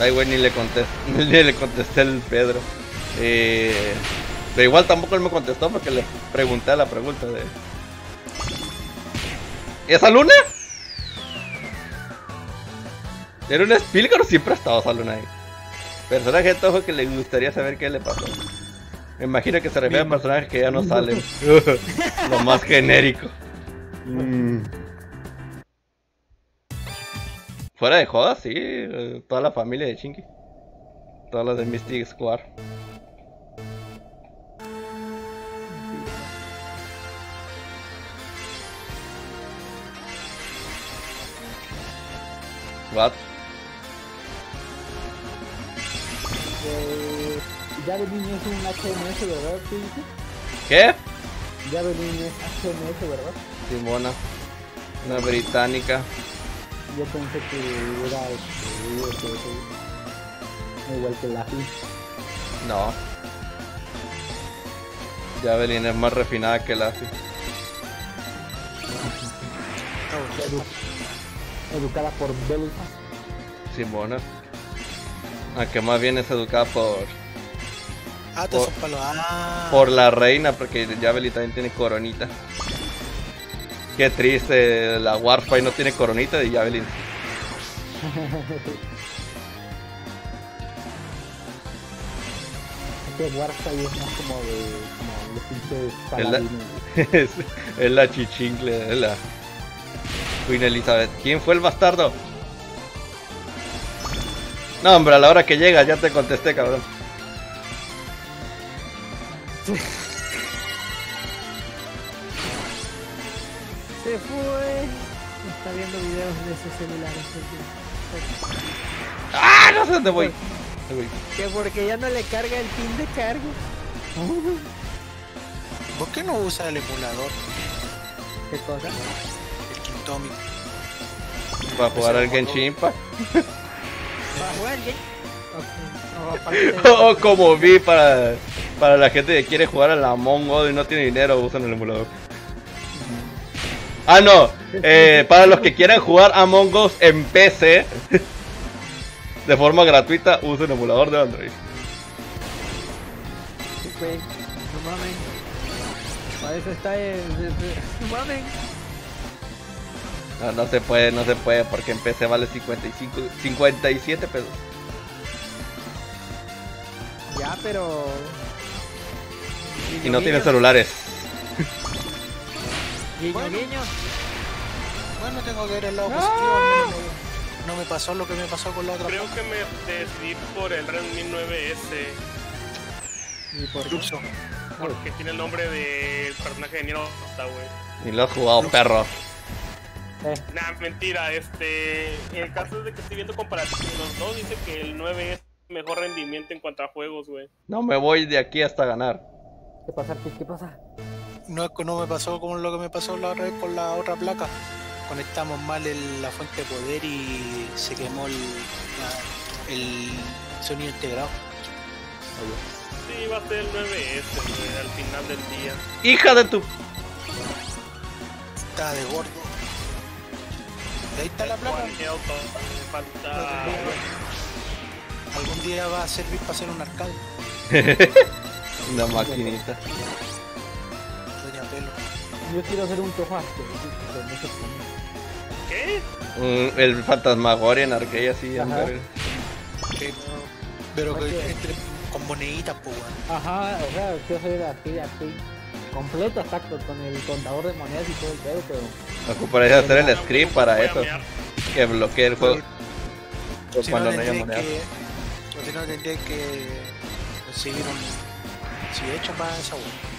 Ay, güey, ni le contesté, ni le contesté el Pedro. Eh, pero igual tampoco él me contestó porque le pregunté a la pregunta de... ¿Esa luna? ¿Era un Spilgar o siempre ha estado esa luna ahí? Personaje de Toho que le gustaría saber qué le pasó. Me imagino que se refiere a personajes que ya no salen. Lo más genérico. Mm. Fuera de jodas, sí. eh, Toda la familia de Chinky. Todas las de Mystic Squad. What? Javelin es un HMS, ¿verdad? ¿Qué? Javelin es HMS, ¿verdad? Simona. Una británica. Yo pensé que era este. Igual que Lassie. No. Javelin es más refinada que Lassie. Educada por Belfast. Simona. Aunque más bien es educada por, Ah, te Por-. Ah, por la reina, porque Javelin también tiene coronita. Qué triste, la Warfire no tiene coronita de Javelin. Este Warfire es más como de como los pinches Es es, es la chichincle, es la Queen Elizabeth. ¿Quién fue el bastardo? No, hombre, a la hora que llega ya te contesté, cabrón. Se fue. Está viendo videos de sus celulares. ¡Ah! No sé dónde voy. Que porque ya no le carga el pin de carga. ¿Por qué no usa el emulador? ¿Qué cosa? El Kintomi. Para jugar al Genshin Impact. ¿Para jugar game? O como vi para, para la gente que quiere jugar a la Among Us y no tiene dinero, usan el emulador. Ah, no. eh, para los que quieran jugar Among Us en PC, De forma gratuita, usa un emulador de Android. Sí, güey. No mames. Para eso está el... No mames. No, no se puede, no se puede, porque en PC vale 55, 57 pesos. Ya, pero... Y no tiene celulares. Guiño, Bueno. guiño. Bueno, tengo que ver el lado positivo. al menos No, no me pasó lo que me pasó con la otra. Creo que me decidí por el Redmi 9S. ¿Y por qué? Incluso. Porque tiene el nombre del personaje de Automata, güey. Ni lo has jugado, perro. Eh, Nah, mentira, este. El caso es de que estoy viendo comparativos. Los dos dice que el 9 es mejor rendimiento en cuanto a juegos, güey. No me voy de aquí hasta ganar. ¿Qué pasa, Artis? ¿Qué pasa? No, es que no me pasó como lo que me pasó la otra vez con la otra placa. Conectamos mal el- la fuente de poder y se quemó el, la- el sonido integrado. Sí, va a ser el 9S, güey, al final del día. ¡Hija de tu! Está de gordo. Ahí está la placa. Falta. Algún día va a servir para hacer un arcade. Una maquinita. Doña Pelo. Yo quiero hacer un cómo. ¿Qué? Mm, el Fantasmagoria en arcade así. Que- pero que Ok. entre con moneditas, pues. Ajá, o sea, quiero hacer así, así. Completo, exacto, con el contador de monedas y todo el pedo, pero. Ocuparía hacer el script para eso. Que bloquee el juego Si cuando no, haya monedas. No, tendría que conseguir un. Si he hecho para esa weón.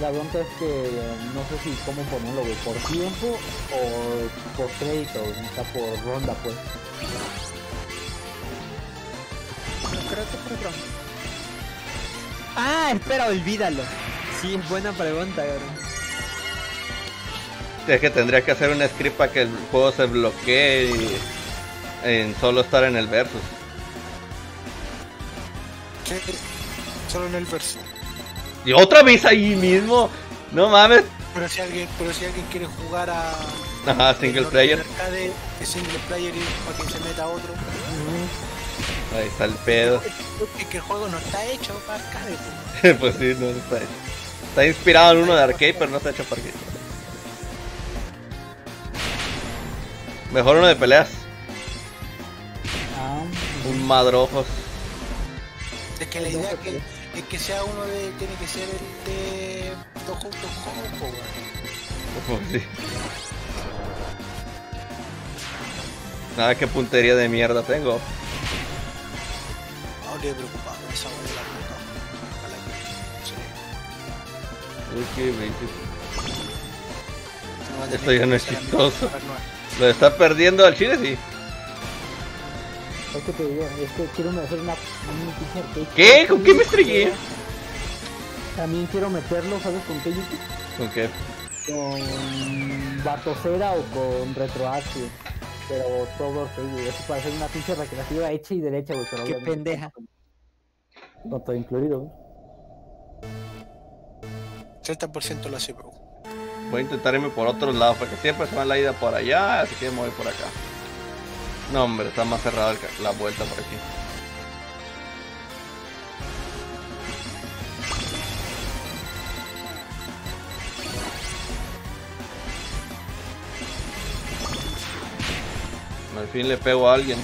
La bronca es que no sé si cómo ponerlo, güey, por tiempo o por crédito, o sea, por ronda, pues. Creo que por otro. Ah, espera, olvídalo. Sí, es buena pregunta, cabrón. Es que tendría que hacer un script para que el juego se bloquee y en solo estar en el versus. Sí, Solo en el verso. Y otra vez ahí mismo. No mames. Pero si alguien, pero si alguien quiere jugar a Ajá, single player. arcade, que single player y para que se meta otro. Ahí está el pedo. Es que el juego no está hecho para arcade, pues. pues sí, no está hecho. Está inspirado en uno de arcade, pero no está hecho para arcade. Mejor uno de peleas. Un madrojos. Es que la idea es que, es que sea uno de. Tiene que ser el de. Dos juntos weón. Pues sí. Nada, qué puntería de mierda tengo. No le preocupado esa weón de la puta. Ojalá que. Sí. Uy, qué Esto ya no es chistoso. Lo está perdiendo al chile, sí. Es que te digo, es que quiero hacer una, un pinche arcade. ¿Qué? ¿Con qué me estrellé? También quiero meterlo, ¿sabes con qué? ¿Con qué? Con Batocera o con Retroaxe. Pero todo arcade, güey. Eso para hacer una pinche recreativa hecha y derecha, güey. pero Qué pendeja. Con todo incluido, güey. 30% la CPU. Voy a intentar irme por otros lados, porque siempre se va la ida por allá, así que me voy por acá. No, hombre, está más cerrada la vuelta por aquí. Al fin le pego a alguien.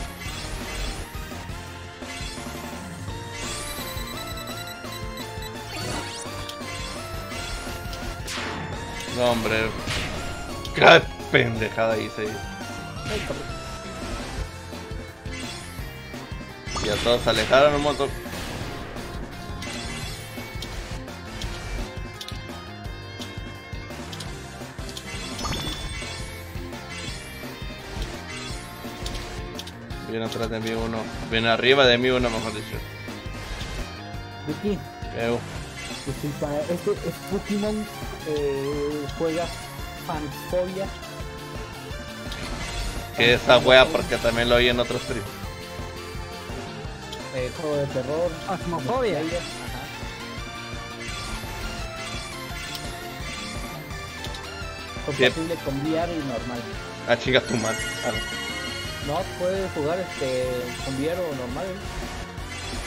No, hombre. Qué pendejada hice. Y a todos se alejaron un montón. Viene atrás de mí uno. Viene arriba de mí uno, mejor dicho. Yuki, Veo. pues este es Pokémon eh, juega Fanfobia. Que esa wea porque también lo oí en otros streams. Eh, juego de terror. Ajá. Compatible con VR y normal. Ah, chinga tu madre. Ah, no. No, puedes jugar este con VR o normal.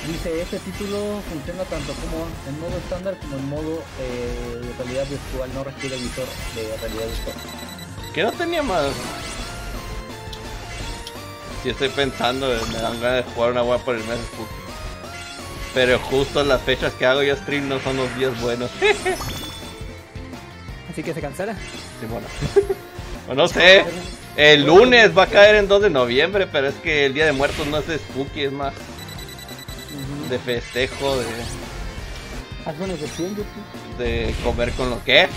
Dice, este título funciona tanto como en modo estándar como en modo eh, de realidad virtual, no requiere visor de realidad virtual. Que no tenía más. Si estoy pensando, me dan ganas de jugar una web por el mes Spooky. Pero justo las fechas que hago yo stream no son los días buenos. Así que se cancela. Sí, bueno. O no sé, el lunes va a caer en 2 de noviembre, pero es que el día de muertos no es de Spooky, es más de festejo, de, de comer con lo que.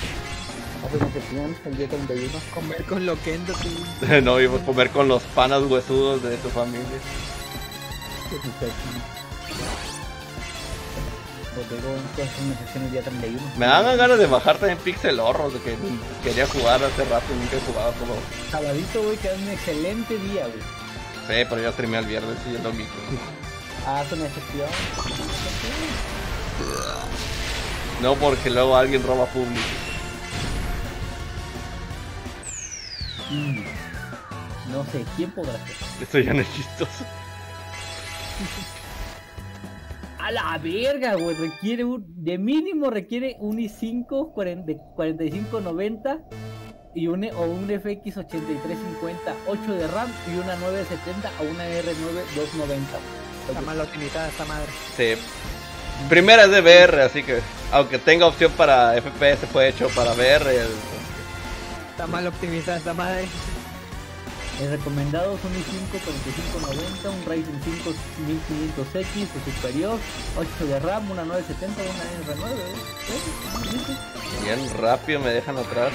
Haz una excepción, el día 31. Comer con lo que endo tú. No, iba a comer con los panas huesudos de tu familia. Es una excepción. Pues digo, entonces una excepción el día 31. Me dan ganas de bajar también Pixel Horror, de que quería jugar hace rato y nunca he jugado como. Sabadito, güey, que es un excelente día, güey. Sí, pero yo streamé el viernes y el domingo. Haz una excepción. No porque luego alguien roba público. Mm. No sé, ¿quién podrá ser? Esto ya no es chistoso. A la verga, güey. Requiere un. De mínimo requiere un i5 40 de 4590 y un, o un FX 8350, 8 de RAM y una 970 o una R9 290. Está mal optimizada esta madre. Sí. Primera es de VR, así que aunque tenga opción para FPS fue hecho para VR. Está mal optimizada esta madre. El recomendado son i5 4590, un Ryzen 5 1500X o superior, 8 de RAM, una 970 o una R9. ¿eh? Bien rápido me dejan atrás.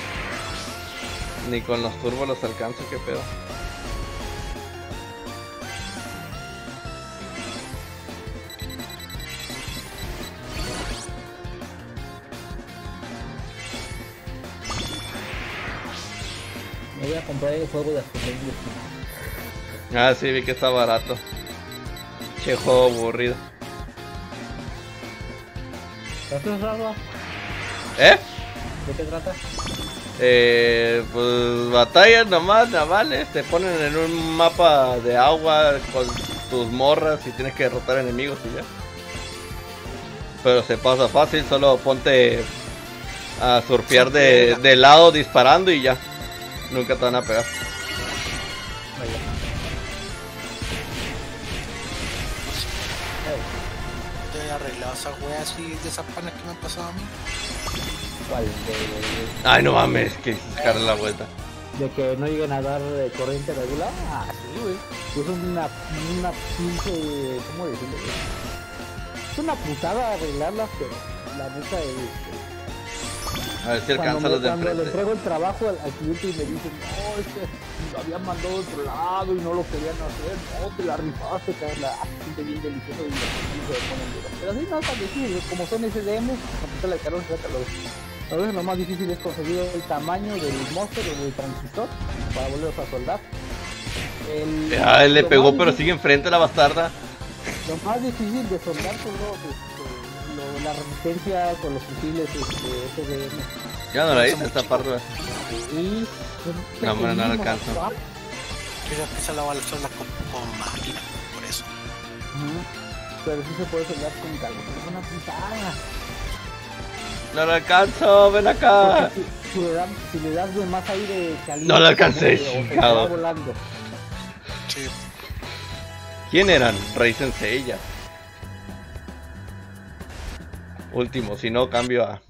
Ni con los turbos los alcanzo, qué pedo. Me voy a comprar el juego de Astrobot. Ah, sí, vi que está barato. Che juego aburrido. ¿De qué trata? ¿Eh? ¿De qué trata? Eh, pues batallas nomás navales, te ponen en un mapa de agua con tus morras y tienes que derrotar enemigos y ya. Pero se pasa fácil, solo ponte a surfear de, de lado disparando y ya. Nunca te van a pegar. Vaya. Te he arreglado esas weas así de esas panas que me han pasado a mí. ¿Cuál? De, de- Ay, no mames, que darle la vuelta. de que no lleguen a dar corriente regular. Ah, sí, güey. Es una, una pinche. ¿Cómo decirlo? Es una putada arreglarlas, pero la neta es. A ver si alcanza cuando, los de cuando le entrego el trabajo al, al cliente y me dicen, no, es que lo habían mandado a otro lado y no lo querían hacer, no, te la rifaste, ah, se siente bien delicioso y duros. Pero así no, tan difícil, como son SDM, la de sácalo. A veces lo más difícil es conseguir el tamaño del monster o del transistor para volverlos a soldar. El- Ah, él le pegó, pero difícil- sigue enfrente la bastarda. Lo más difícil de soldar son los, este, lo- la resistencia con los fusiles este, SDM. Ya no la hice esta parte. Y No, hombre, no pequeñísimos, alcanzo. ¿ah? Quiero empezar a balanzarlas con, con máquina, por eso. Pero sí se puede soldar con calor, es una putada. No lo alcanzo, ven acá. Si, si le das, si le das de más aire caliente, No lo alcancé, va chingado. volando. Sí, ¿Quién eran? Rey Sensei ya. Último, si no cambio a.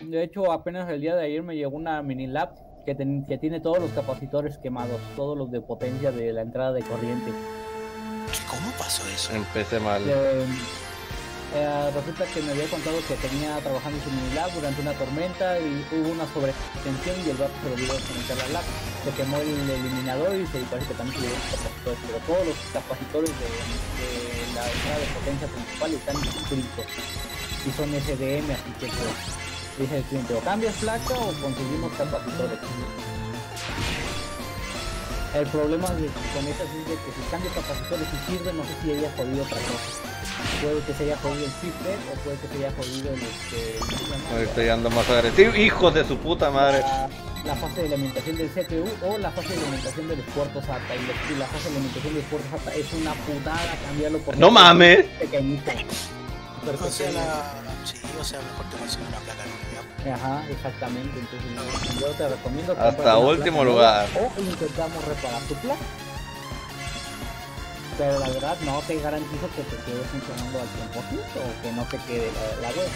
De hecho, apenas el día de ayer me llegó una mini lab que, ten- que tiene todos los capacitores quemados, todos los de potencia de la entrada de corriente. ¿Qué- ¿Cómo pasó eso? Empecé mal. Eh, eh, resulta que me había contado que tenía trabajando en su mini lab durante una tormenta y hubo una sobretensión y el vato se olvidó desconectar la lab. Se quemó el eliminador y se parece que también se llevó los capacitores, pero todos los capacitores de, de la entrada de potencia principal están fritos y son SDM, así que pues, dice el cliente, o cambias placa o conseguimos capacitores. El problema de- con esas es de que si cambio capacitores y sirve, no sé si haya jodido otra cosa. Puede que se haya jodido el chipset o puede que se haya jodido el este. Estoy ando más agresivo. ¡Hijo de su puta madre! La, la fase de alimentación del CPU o la fase de alimentación del puertos SATA. Y, la fase de alimentación del puertos SATA es una putada cambiarlo por No mames. pequeñito. Súper O sea, la... sí, o sea, mejor te consigo una placa nueva. Ajá, exactamente. Entonces yo te recomiendo Hasta comprar una último lugar. O intentamos reparar tu placa. Pero la verdad no te garantizo que te quede funcionando al 100% o que no te quede la, la web.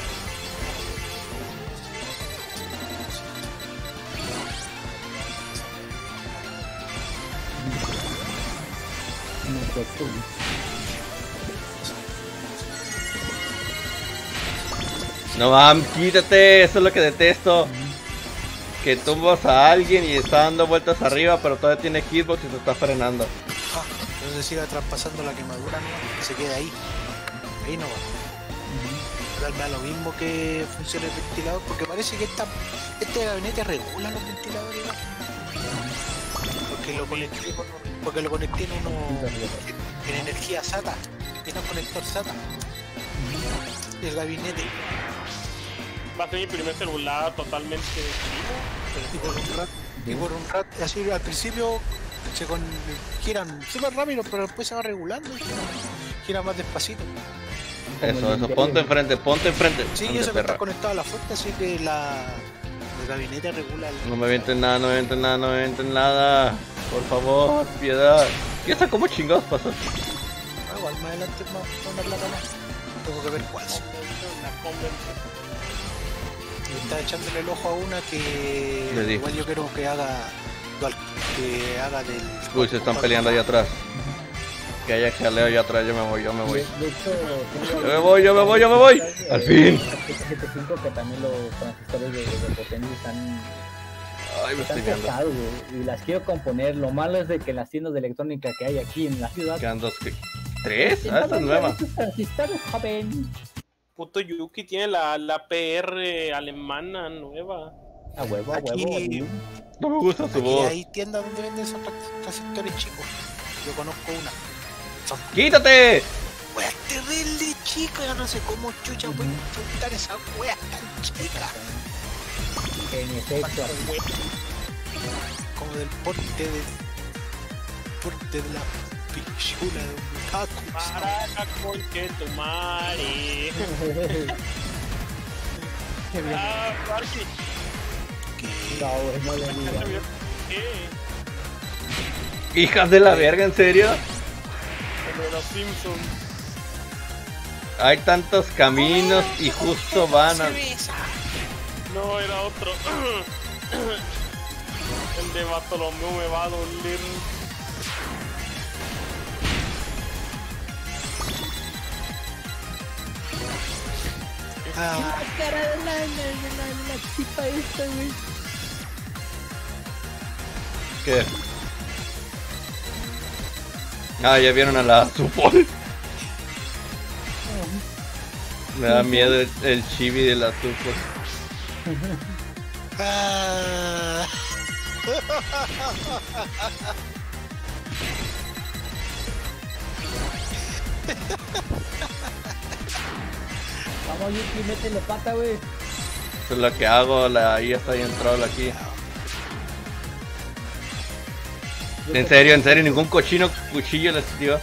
No mames, quítate, eso es lo que detesto. Que tumbas a alguien y está dando vueltas arriba, pero todavía tiene hitbox y se está frenando. Ah, entonces siga traspasando la quemadura, ¿no? Se quede ahí. Ahí no va. Pero lo mismo que funcione el ventilador, porque parece que esta, este gabinete regula los ventiladores. ¿no? Porque lo conecté, con- porque lo conecté en, uno, en energía SATA, tiene un conector SATA. El gabinete. Va a ser mi primer celular totalmente Y chino. por un rato, y por un rato, así al principio se con, giran súper rápido, pero después se va regulando y gira, gira más despacito. Eso, eso, ponte enfrente, ponte enfrente. Sí, eso que está conectado a la fuente, así que la, el gabinete regula el... No me avienten nada, no me avienten nada, no me avienten nada. Por favor, piedad. ¿Y esta cómo chingados pasó? Ah, igual más adelante más, una plata más. Tengo que ver cuál. Y está echándole el ojo a una que igual yo quiero que haga que haga del Uy, se están peleando allá atrás. Que haya jaleo allá atrás, yo me voy, yo me voy. Yo me voy, yo me voy, yo me voy. Al fin. 775 que también los transistores de, están, Ay, me estoy y las quiero componer. Lo malo es de que las tiendas de electrónica que hay aquí en la ciudad Quedan dos. que- ¿Tres? Ah, esta es nueva. Estos transistores, joven. Puto Yuki tiene la, la PR alemana nueva. A huevo, a Aquí- huevo. No me gusta su voz. hay tiendas donde venden esos transistores chicos. Yo conozco una. Son ¡Quítate! weas terrible chicas, yo no sé cómo chucha pueden juntar esas weas tan chicas. En efecto, Como del porte de. porte de la pichula de un gato. Maraca conche tu madre. Qué bien. Ah. Hijas de la verga, ¿en serio? Los Simpsons. Hay tantos caminos y justo van a... No, era otro. El de Bartolomeo me va a doler. Ah, cara de la, la, la, la chica esta, güey. ¿Qué? Ah, ya vieron a la Supol. Me da miedo el, el chibi de la Supol. ah. Vamos, Yuki, métele pata, güey. Eso es lo que hago, la IA está ahí en troll aquí. En serio, en serio, ningún cochino cuchillo les dio.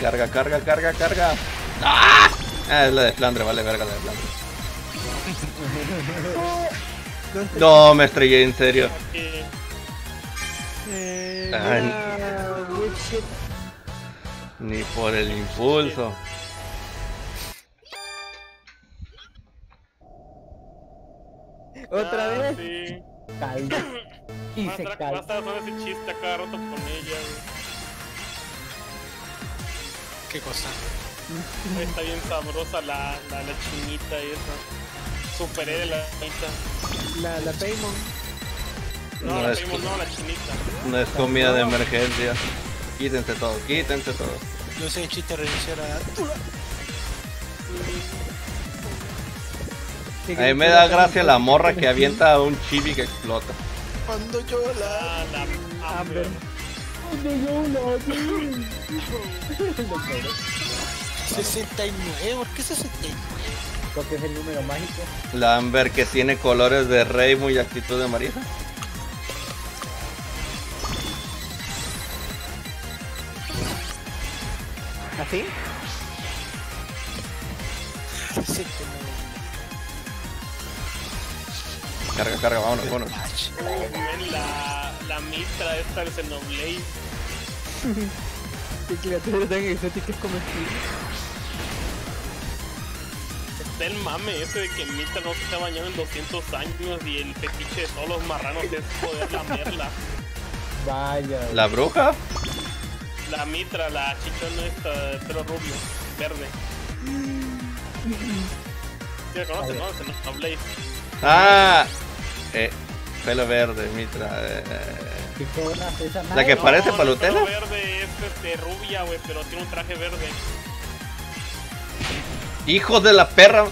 Carga, carga, carga, carga. ¡Ah! Ah, es la de Flandre, vale, verga la de Flandre. No, me estrellé, en serio. Ay. Ni por el impulso. ¿Otra Ah, vez? Sí. Calma. Y Va a se estar- va a haciendo ese chiste cada rato con ella, güey. ¿Qué cosa? Está bien sabrosa la, la, la chinita esa. Superé de la chinita. La, la Paymon. No, No, la es pedimos, que- no, la chinita. No es comida de emergencia. Quítense todo, quítense todo. No sé, chiste reiniciar a. A mí me da gracia la morra que avienta a un chibi que explota. Cuando yo la. Ah, la Amber. Amber. 69, ¿por qué 69? porque es el número mágico. La Amber que tiene colores de rey muy actitud de Marisa. ¿Así? Sí, como Carga, carga, vámonos, vámonos. Oh, la, la mitra esta del Xenoblade. Qué criatura tan exótica es comestible. Está el mame ese de que Mitra no se ha bañado en 200 años y el fetiche de todos los marranos es poder lamerla. Vaya. ¿La bruja? La mitra, la chichona esta de pelo rubio, verde. ¿Sí la conoces, no? Xenoblade. Ah, eh, pelo verde, Mitra. eh, esa ¿La que parece no, palutena? El pelo verde es este, rubia, güey, pero tiene un traje verde. Hijos de la perra.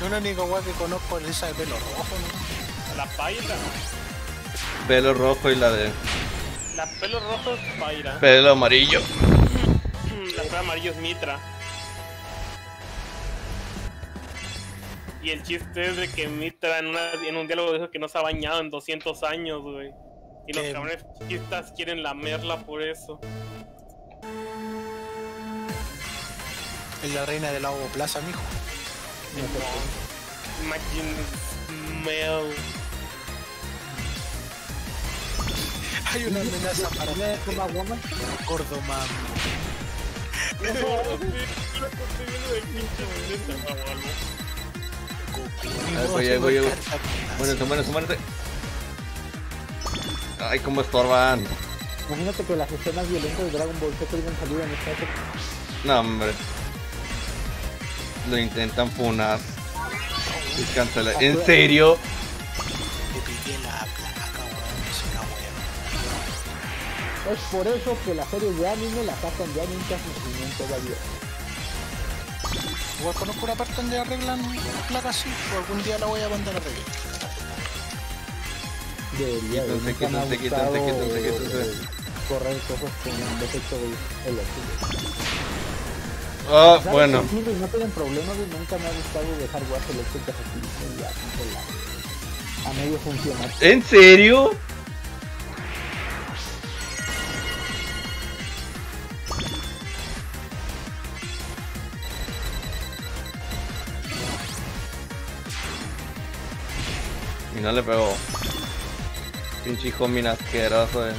Yo la única weá que conozco es esa de pelo rojo, ¿no? La Paira. Pelo rojo y la de La pelo rojo es Paira. pelo amarillo. La pelo amarillo es Mitra. Y el chiste es de que Mitra en, una- en un diálogo dijo que no se ha bañado en 200 años, güey. Y los Em. cabrones chistas quieren lamerla por eso. Es la reina del lago Plaza, mijo. Imagine Mel. Hay una amenaza para ¿No es como Woman? gordo mami. No, sí, yo la estoy viendo de pinche neta, o algo. Ahí voy, voy. Muérete, muérete, muérete. Ay, cómo estorban. Imagínate que las escenas violentas de Dragon Ball Z hubieran salido en esta época. No, hombre. Lo intentan funar. Y cancela. ¿En serio? Es por eso que las series de anime las sacan de anime sufrimiento todavía. Igual conozco una parte donde arreglan placas así, o algún día la voy a mandar a arreglar. Debería de Quítense, nunca me ha quítense, gustado, quítense, quítense, eh, correr cosas con defecto de eléctrico. Ah, ¿Sabes? bueno. No tienen problemas, nunca me ha gustado dejar guas eléctricas en la- en la- a medio funcionar. ¿En serio? No le pegó. Pinche homie asqueroso. eh.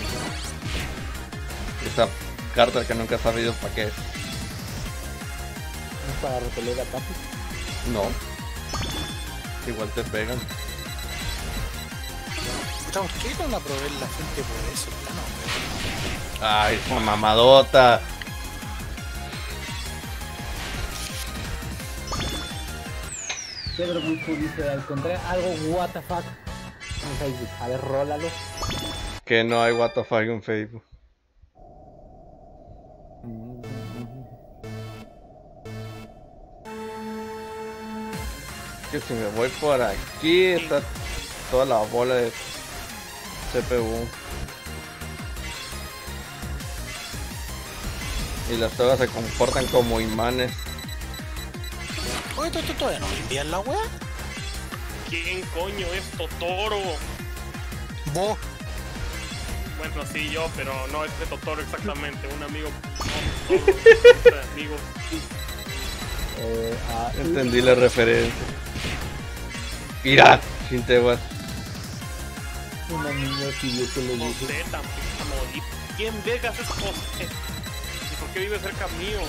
Esa carta que nunca he sabido para qué es. Es para repeler ataques. No. Igual te pegan. Puta, ¿por qué no la probé la fuente por eso? Ay, esa mamadota. Pedro Busco dice, al contrario, algo what the fuck en Facebook. A ver, rólalo. Que no hay what the fuck en Facebook. Que si me voy por aquí está toda la bola de CPU. Y las todas se comportan como imanes. Oye, ¿tú, tú todavía no me envías la weá? ¿Quién coño es Totoro? Vos. Bueno, sí, yo, pero no es de Totoro exactamente. Un amigo. Un amigo. Eh, ah, Entendí la referencia. Mira, Shintewas. Una niña que le dije. José tampoco morir. ¿Quién Vegas es José? ¿Y por qué vive cerca mío?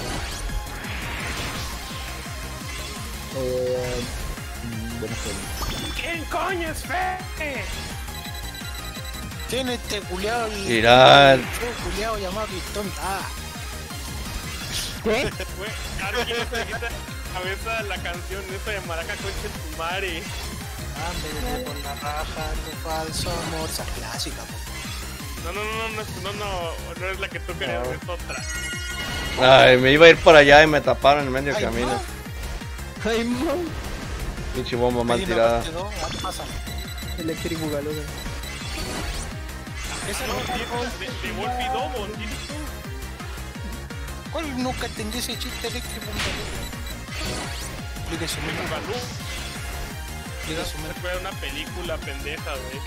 Eh, bueno, ¿Quién coño es Fe? Tiene este culiao el. Irán. Fue culiao llamado Pistón. Ah, ¿Qué? Güey, alguien se le quita la cabeza la canción esa de Maraca Concha en tu madre. ándale por la raja, tu falso amor. Esa clásica, po. No, no, no, no, no, es- no, no, no es la que tú querías, No. es otra. Ay, me iba a ir por allá y me taparon en medio Ay, camino. No. Pinche bomba mal tirada. Electric Boogaloo. Esa No, no, sí, de, Wolfie Double, dices tú. ¿Cuál nunca entendí ese chiste eléctrico? Explique su Balú. método. Explique su Se método. fue una película pendeja, güey.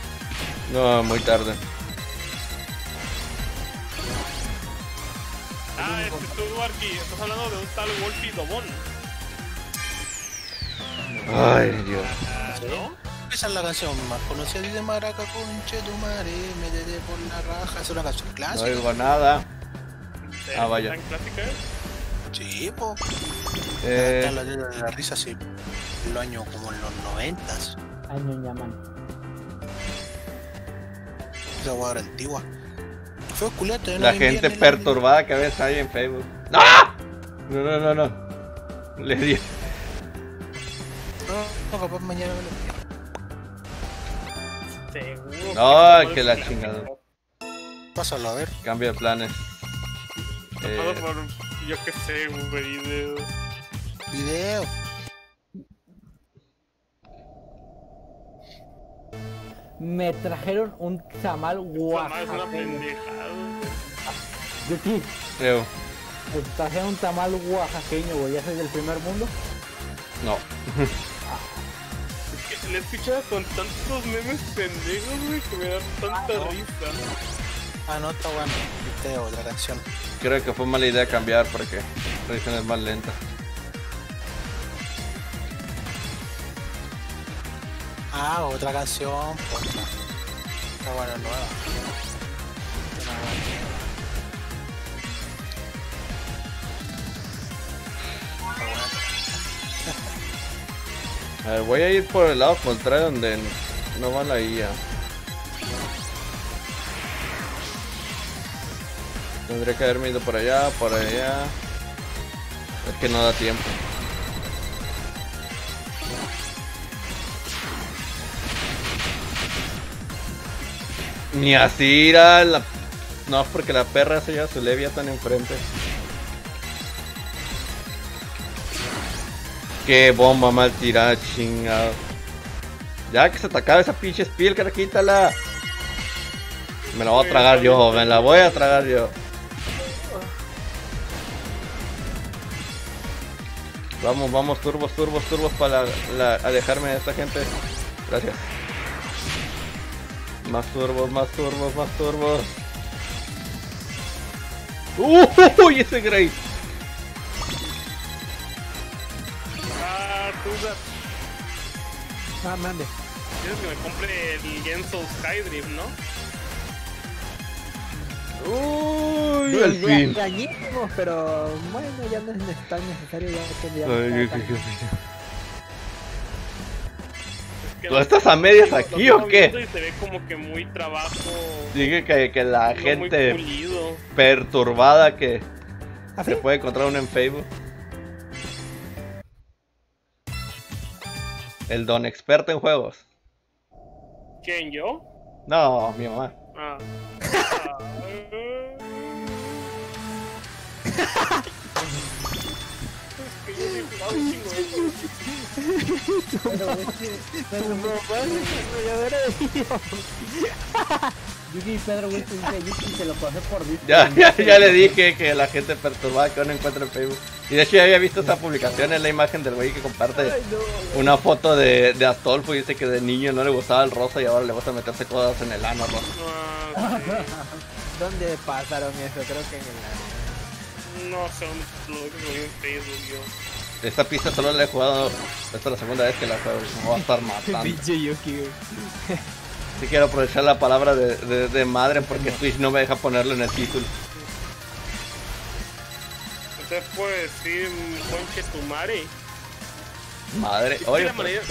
No, muy tarde. Ah, este tú, Arki, estás hablando de un tal Wolfie Dobón. Ay, Dios. ¿No? Esa es la canción más conocida de Maraca, conche tu madre, me dé por la raja. Es una canción No clásica. oigo nada. ¿Sí? Ah, vaya. ¿Tan clásica? Sí, po. Eh, Está la de la risa, sí. En los años como en los noventas. Año llaman. Esa era antigua. Fue culeta, no la gente perturbada que a veces hay en Facebook. ¡No! No, no, no, no. Le di. No, capaz mañana me lo Seguro. No, que la chingada. Pásalo a ver. Cambio de planes. Tapado Eh, por, yo qué sé, güey, de... Video. Me trajeron un tamal es una oaxaqueño. pendejada. Yuki, creo. me trajeron un tamal oaxaqueño, güey. ¿Ya soy del primer mundo? No. Es que le he escuchado con tantos memes pendejos, güey, que me dan tanta no. risa. Ah, no, está bueno. Viste otra canción. Creo que fue mala idea cambiar porque la edición es más lenta. Ah, otra canción. pues, no. Está buena nueva. Voy a ir por el lado contrario donde no va la IA. Tendría que haberme ido por allá, por allá. Es que no da tiempo. Ni así era la... No, es porque la perra se lleva su levia tan enfrente. Qué bomba mal tirada, chingado. Ya que se te acaba esa pinche spiel, cara, quítala. Me la voy a tragar yo, me la voy a tragar yo. Vamos, vamos, turbos, turbos, turbos para la- alejarme de esta gente. Gracias. Más turbos, más turbos, más turbos. ¡Uy! Ese Grey. Ah, Ah, mande. quieres que me compre el Genso Skydrift, ¿no? Uy, al fin. pero bueno, ya no es tan necesario ya que ya Ay, qué- qué- ¿Tú lo- estás a medias aquí o qué? Y se ve como que muy trabajo. Dije que, que la gente perturbada que ¿Ah, se puede encontrar uno en Facebook. El don experto en juegos. ¿Quién, yo? No, mi mamá. Ah. Yuki Pedro Wilson dice Yuki se lo pasé por Discord. Ya, ya, ya le dije que la gente perturbada que uno encuentra en Facebook. Y de hecho ya había visto esa publicación, es la imagen del güey que comparte una foto de, de Astolfo y dice que de niño no le gustaba el rosa y ahora le gusta meterse cosas en el ano rosa. Ah, sí. ¿Dónde pasaron eso? Creo que en el... No sé, lo que en Facebook yo. Esta pista solo la he jugado, esta es la segunda vez que la juego, me voy a estar matando. Pinche Yuki, güey. Sí quiero aprovechar la palabra de, de- de madre porque Twitch no me deja ponerlo en el título. Entonces puedo decir, conche tu madre. Madre, oye, la, pero- manera,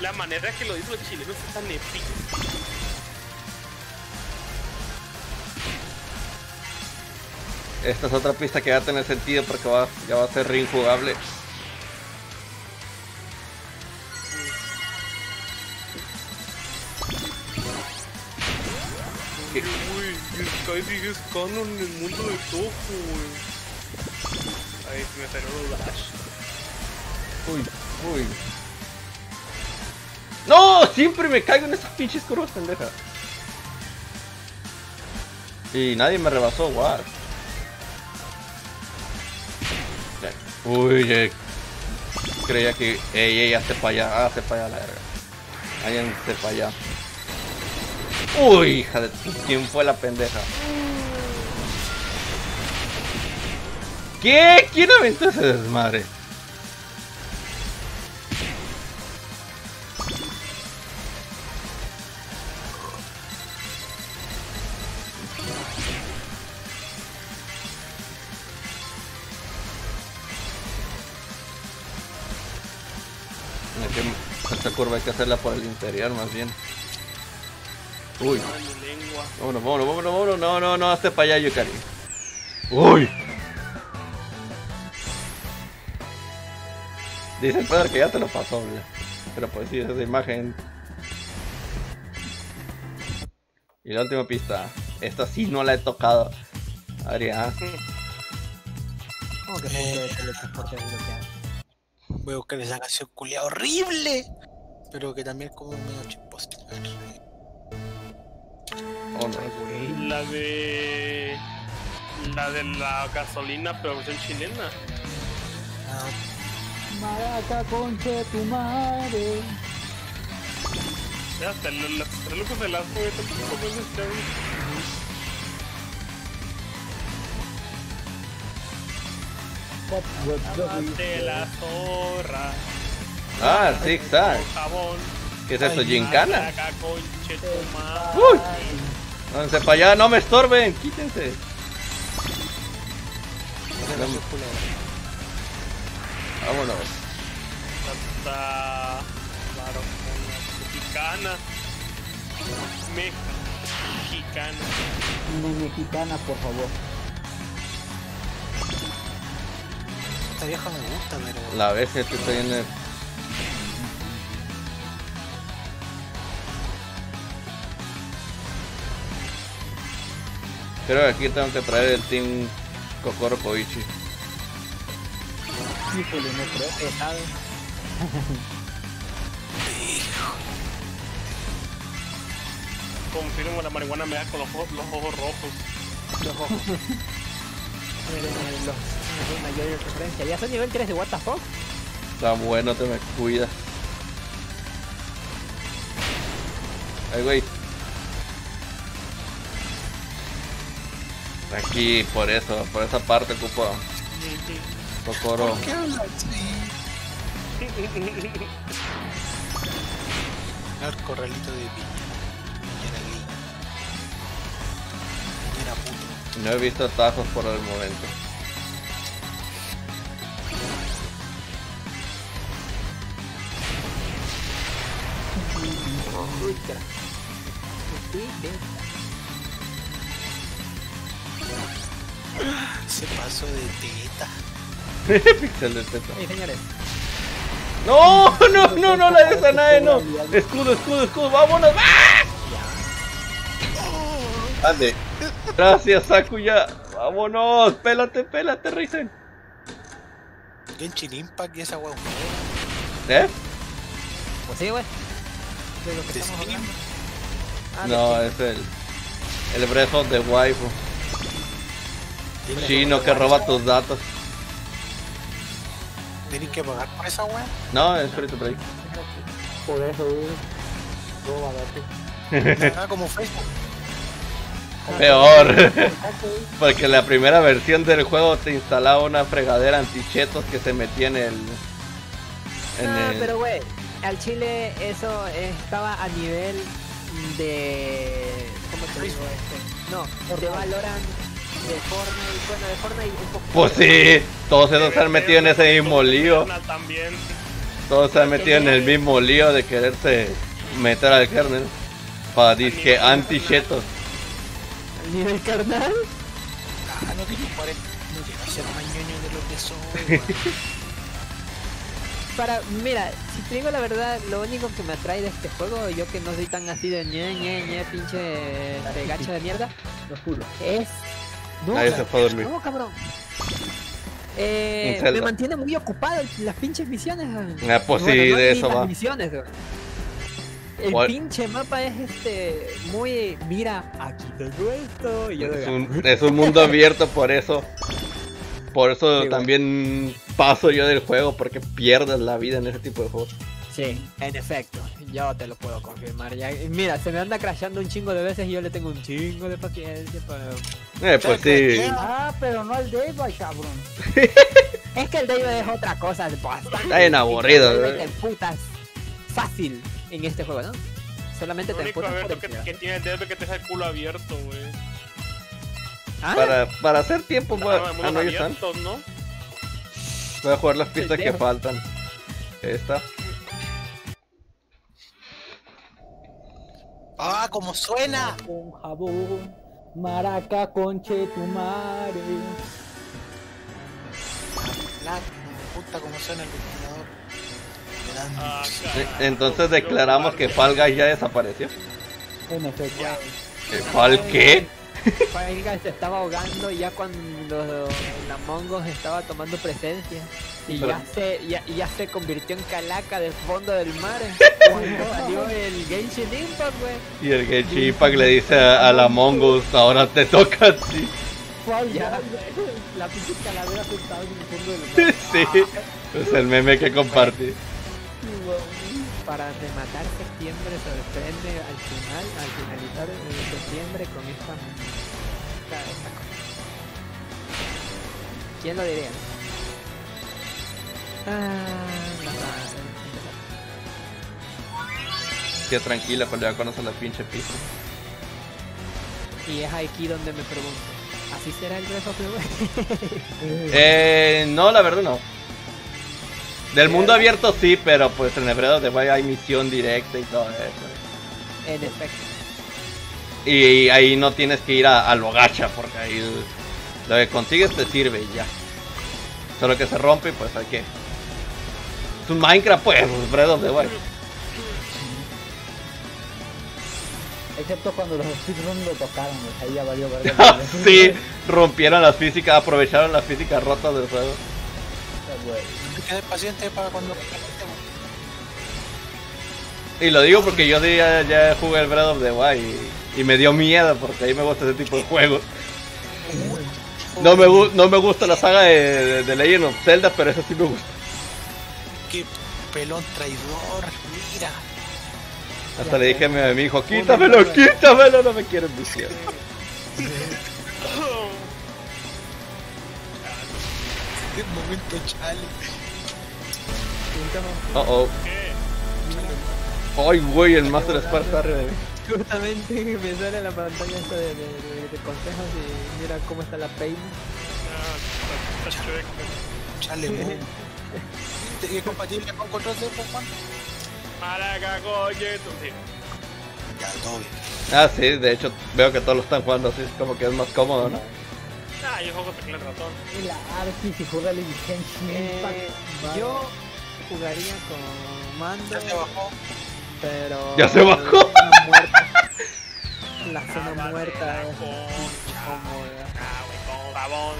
la manera que lo dicen los chilenos es tan épica. esta es otra pista que va a tener sentido porque va, ya va a ser reinjugable. ¿Qué? Uy, Skyrim es canon en el mundo de Tofu, güey. Se me salió los dash. Uy, uy. ¡No! Siempre me caigo en esas pinches curvas pendejas. Y nadie me rebasó, guau. Uy, eh. creía que ey, ey, hazte para allá, hazte para allá la verga. Váyanse para allá. Uy, hija de ¿quién fue la pendeja? ¿Qué? ¿Quién aventó ese desmadre? Esta curva hay que hacerla por el interior más bien. Uy, vámonos, vámonos, vámonos, vámonos. No, no, no, hazte para allá, Yukari. Uy. Dice el Pedro que ya te lo pasó, ¿verdad? Pero pues sí, esa imagen. Y la última pista. Esta sí no la he tocado. Adrián. ¿Cómo que de teletransporte desbloqueado? Voy a buscar esa canción culia horrible. Pero que también es como medio chistosa. Oh, no. La de. La de la gasolina, pero versión chilena. Ah, Maraca, conche tu madre. Ya, hasta tres locos de las güey. Pop, web, web, Amate la zorra. Ah, zigzag. ¿Qué es esto? ¿Gincana? Saca, conche tu madre. Uy. Váyanse para allá, no me estorben, quítense. Vámonos. Claro, mexicana. Mexicana. Mexicana, por favor. Esta vieja me gusta, pero. La vez que estoy en el... Creo que aquí tengo que traer el team Kokoro Koichi. Híjole, no creo. Pesado. Confirmo, la marihuana me da con los ojos, los ojos rojos. Los ojos. Miren, eh, los los mayor referencia. Ya son nivel 3 de What the fuck. Está bueno, te me cuidas. Ay, güey. Aquí, por eso, por esa parte ocupo Kokoro. ¿Qué habla así? El corralito de puto. No he visto atajos por el momento. Se pasó de teta. Pixel de teta. Sí, señores. No, no, no, no la des a nadie, no. Escudo, escudo, escudo, vámonos. ¡Ah! Ande. Gracias, Sakuya. Vámonos. Pélate, pélate, Risen. Genshin Impact y esa weá. ¿Eh? Pues sí, güey. De lo que ¿De estamos hablando. Ah, No, de es el. El Breath of the Waifu. Chino que roba tus datos. Tienen que pagar por esa weá. No, es free to play. Por eso. Roba datos. Como Facebook. Peor. Porque la primera versión del juego te instalaba una fregadera antichetos que se metía en el. En No, el... pero güey, al Chile eso estaba a nivel de. ¿Cómo te digo este? No, de Valorant, de Fortnite, bueno, de Fortnite un poco. Pues sí, todos esos se han metido en ese mismo lío. También. Todos se han metido en el mismo lío de quererse meter al kernel. Para disque anti-chetos. Al nivel carnal. Ah, no quiero jugar. en- No quiero ser más ñoño de lo que soy. Para, mira, si te digo la verdad, lo único que me atrae de este juego, yo que no soy tan así de ñe, ñe, ñe, pinche regacho de mierda, Lo juro. es. No, Nadie se fue a dormir. no, cabrón. Eh, me mantiene muy ocupado las pinches misiones. Ah, pues Bueno, sí, no de eso las va. misiones. El pinche mapa es este muy mira, aquí tengo esto y yo Es un, es un mundo abierto por eso. Por eso Sí, también paso yo del juego, porque pierdes la vida en ese tipo de juegos. Sí, en efecto, yo te lo puedo confirmar. Ya, mira, se me anda crashando un chingo de veces y yo le tengo un chingo de paciencia. Para... Eh, pues sí. Ah, pero no al Dave, ay, cabrón. Es que el David es otra cosa, bastante. Está bien aburrido, ¿eh? Te emputas fácil en este juego, ¿no? Solamente Lo te por Alberto, que, que tiene el dedo que te deja el culo abierto, güey. Ah, Para, para hacer tiempo, voy Ah, ah, no, están. abiertos, ¿no? Voy a jugar las pistas que faltan. Esta. Ah, como suena. Con jabón, maraca, conche, tu madre. La puta como suena el ventilador. Ah. Entonces declaramos que Fall Guys ya desapareció. En efecto. ¿Eh, ¿Fall qué? Se estaba ahogando ya cuando la Mongos estaba tomando presencia. Y Pero- ya se, ya, ya se convirtió en calaca del fondo del mar. Cuando salió el Genshin Impact, güey. Y el Genshin Impact le dice a, la Mongoose, ahora te toca a ti. Ya. La pinche calavera sentada en el fondo del mar. Sí, es el meme que compartí. Para rematar septiembre sorprende al final, al finalizar eh, septiembre con esta, esta, esta cosa. ¿Quién lo diría? Ah, Qué tranquila cuando ya conoce la pinche pista. Y es aquí donde me pregunto, ¿así será el Breath of the Wild? Eh, no, la verdad no. Del mundo abierto sí, pero pues en el Breath Wild hay misión directa y todo eso. en efecto. Y ahí no tienes que ir a, a lo gacha, porque ahí lo que consigues te sirve y ya. Solo que se rompe y pues hay que... Es un Minecraft pues, Breath the Wild. Excepto cuando los speedrun lo tocaron, pues ahí ya valió verga. sí, rompieron las físicas, aprovecharon las físicas rotas del juego. Paciente para cuando Y lo digo porque yo ya, ya jugué el Breath of the Wild y, y me dio miedo porque ahí me gusta ese tipo de juegos. No me, gu- no me gusta la saga de, de, Legend of Zelda, pero eso sí me gusta. Qué pelón traidor, mira. Hasta le dije a mi, hijo, quítamelo, quítamelo, no me quiero enviciar. Qué momento chale. Oh oh. ¿Qué? Ay, güey, el Master está arriba de mí. Justamente me sale la pantalla esta de, de, de- de consejos y mira cómo está la peina. Ah, está chueco. Chale, mo. ¿Y es compatible con control de Xbox One? Maraca, sí. Ya, todo bien. Ah, sí, de hecho veo que todos lo están jugando así, es como que es más cómodo, ¿no? Ah, yo juego teclado el ratón. Y la Arquis y juega el Eh, Impact. yo jugaría con mando, Ya se bajó. pero... Ya se bajó. La zona muerta, la zona muerta. Ah, jabón.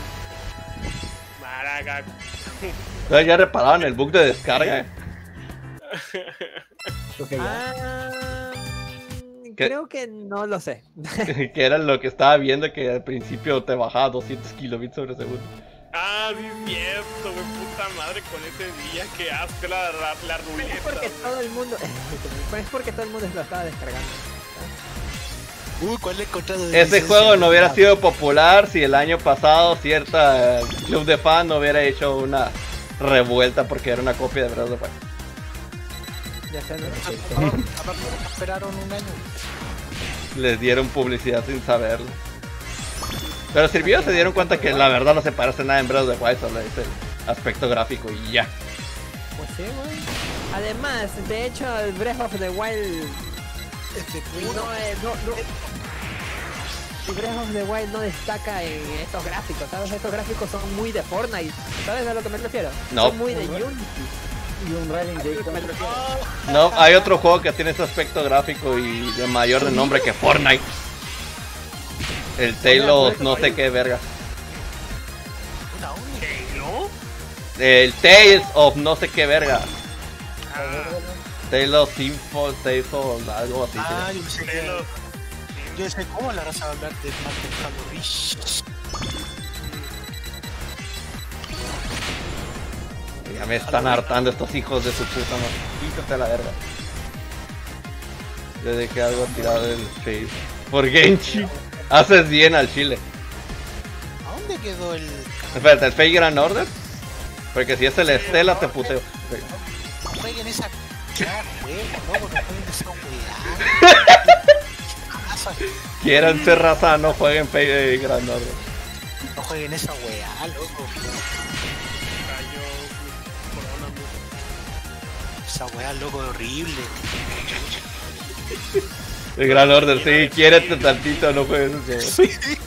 Maraca. Entonces ya repararon el bug de descarga. Creo que ya. Ah, ¿Qué? creo que no lo sé. que era lo que estaba viendo que al principio te bajaba 200 kilobits sobre segundo. Ah, sí es cierto, güey, puta madre con ese día, que asco la, la, la Es ruleta. porque todo el mundo... Es porque todo el mundo lo estaba descargando. Uy, ¿cuál es de Ese juego no hubiera sido popular si el año pasado cierta eh, club de fan no hubiera hecho una revuelta porque era una copia de Breath of the Wild. Ya aparte, esperaron un año. Les dieron publicidad sin saberlo. Pero sirvió, se dieron cuenta que la verdad no se parece nada en Breath of the Wild, solo es el aspecto gráfico y ya. Pues sí, güey. Además, de hecho, el Breath of the Wild Este no, puro. eh, no, no. El Breath of the Wild no destaca en estos gráficos, ¿sabes? Estos gráficos son muy de Fortnite, ¿sabes a lo que me refiero? No. Son muy de Unity. Y un. No, hay otro juego que tiene ese aspecto gráfico y de mayor de nombre que Fortnite. El Talos no sé qué verga. El Tales of no sé qué verga. Ah, Talos Info, Tales of algo así. Ah, yo pensé que. Yo sé cómo la raza va a hablar de Master Rich. Ya me están hartando estos hijos de su puta madre. Quítate a la verga. Yo dejé algo tirado del face. Por Genchi. Haces bien al chile. ¿A dónde quedó el. Espérate, ¿el Fake Grand Order? Porque si es el Estela te puteo. No jueguen esa. Ya, no, no jueguen esa Quieran ser raza, no jueguen Fake Grand Order. No jueguen esa weá, loco. Esa weá, loco, horrible. El Grand Order, sí, quiérete tantito, no juegues eso. Sí, sí,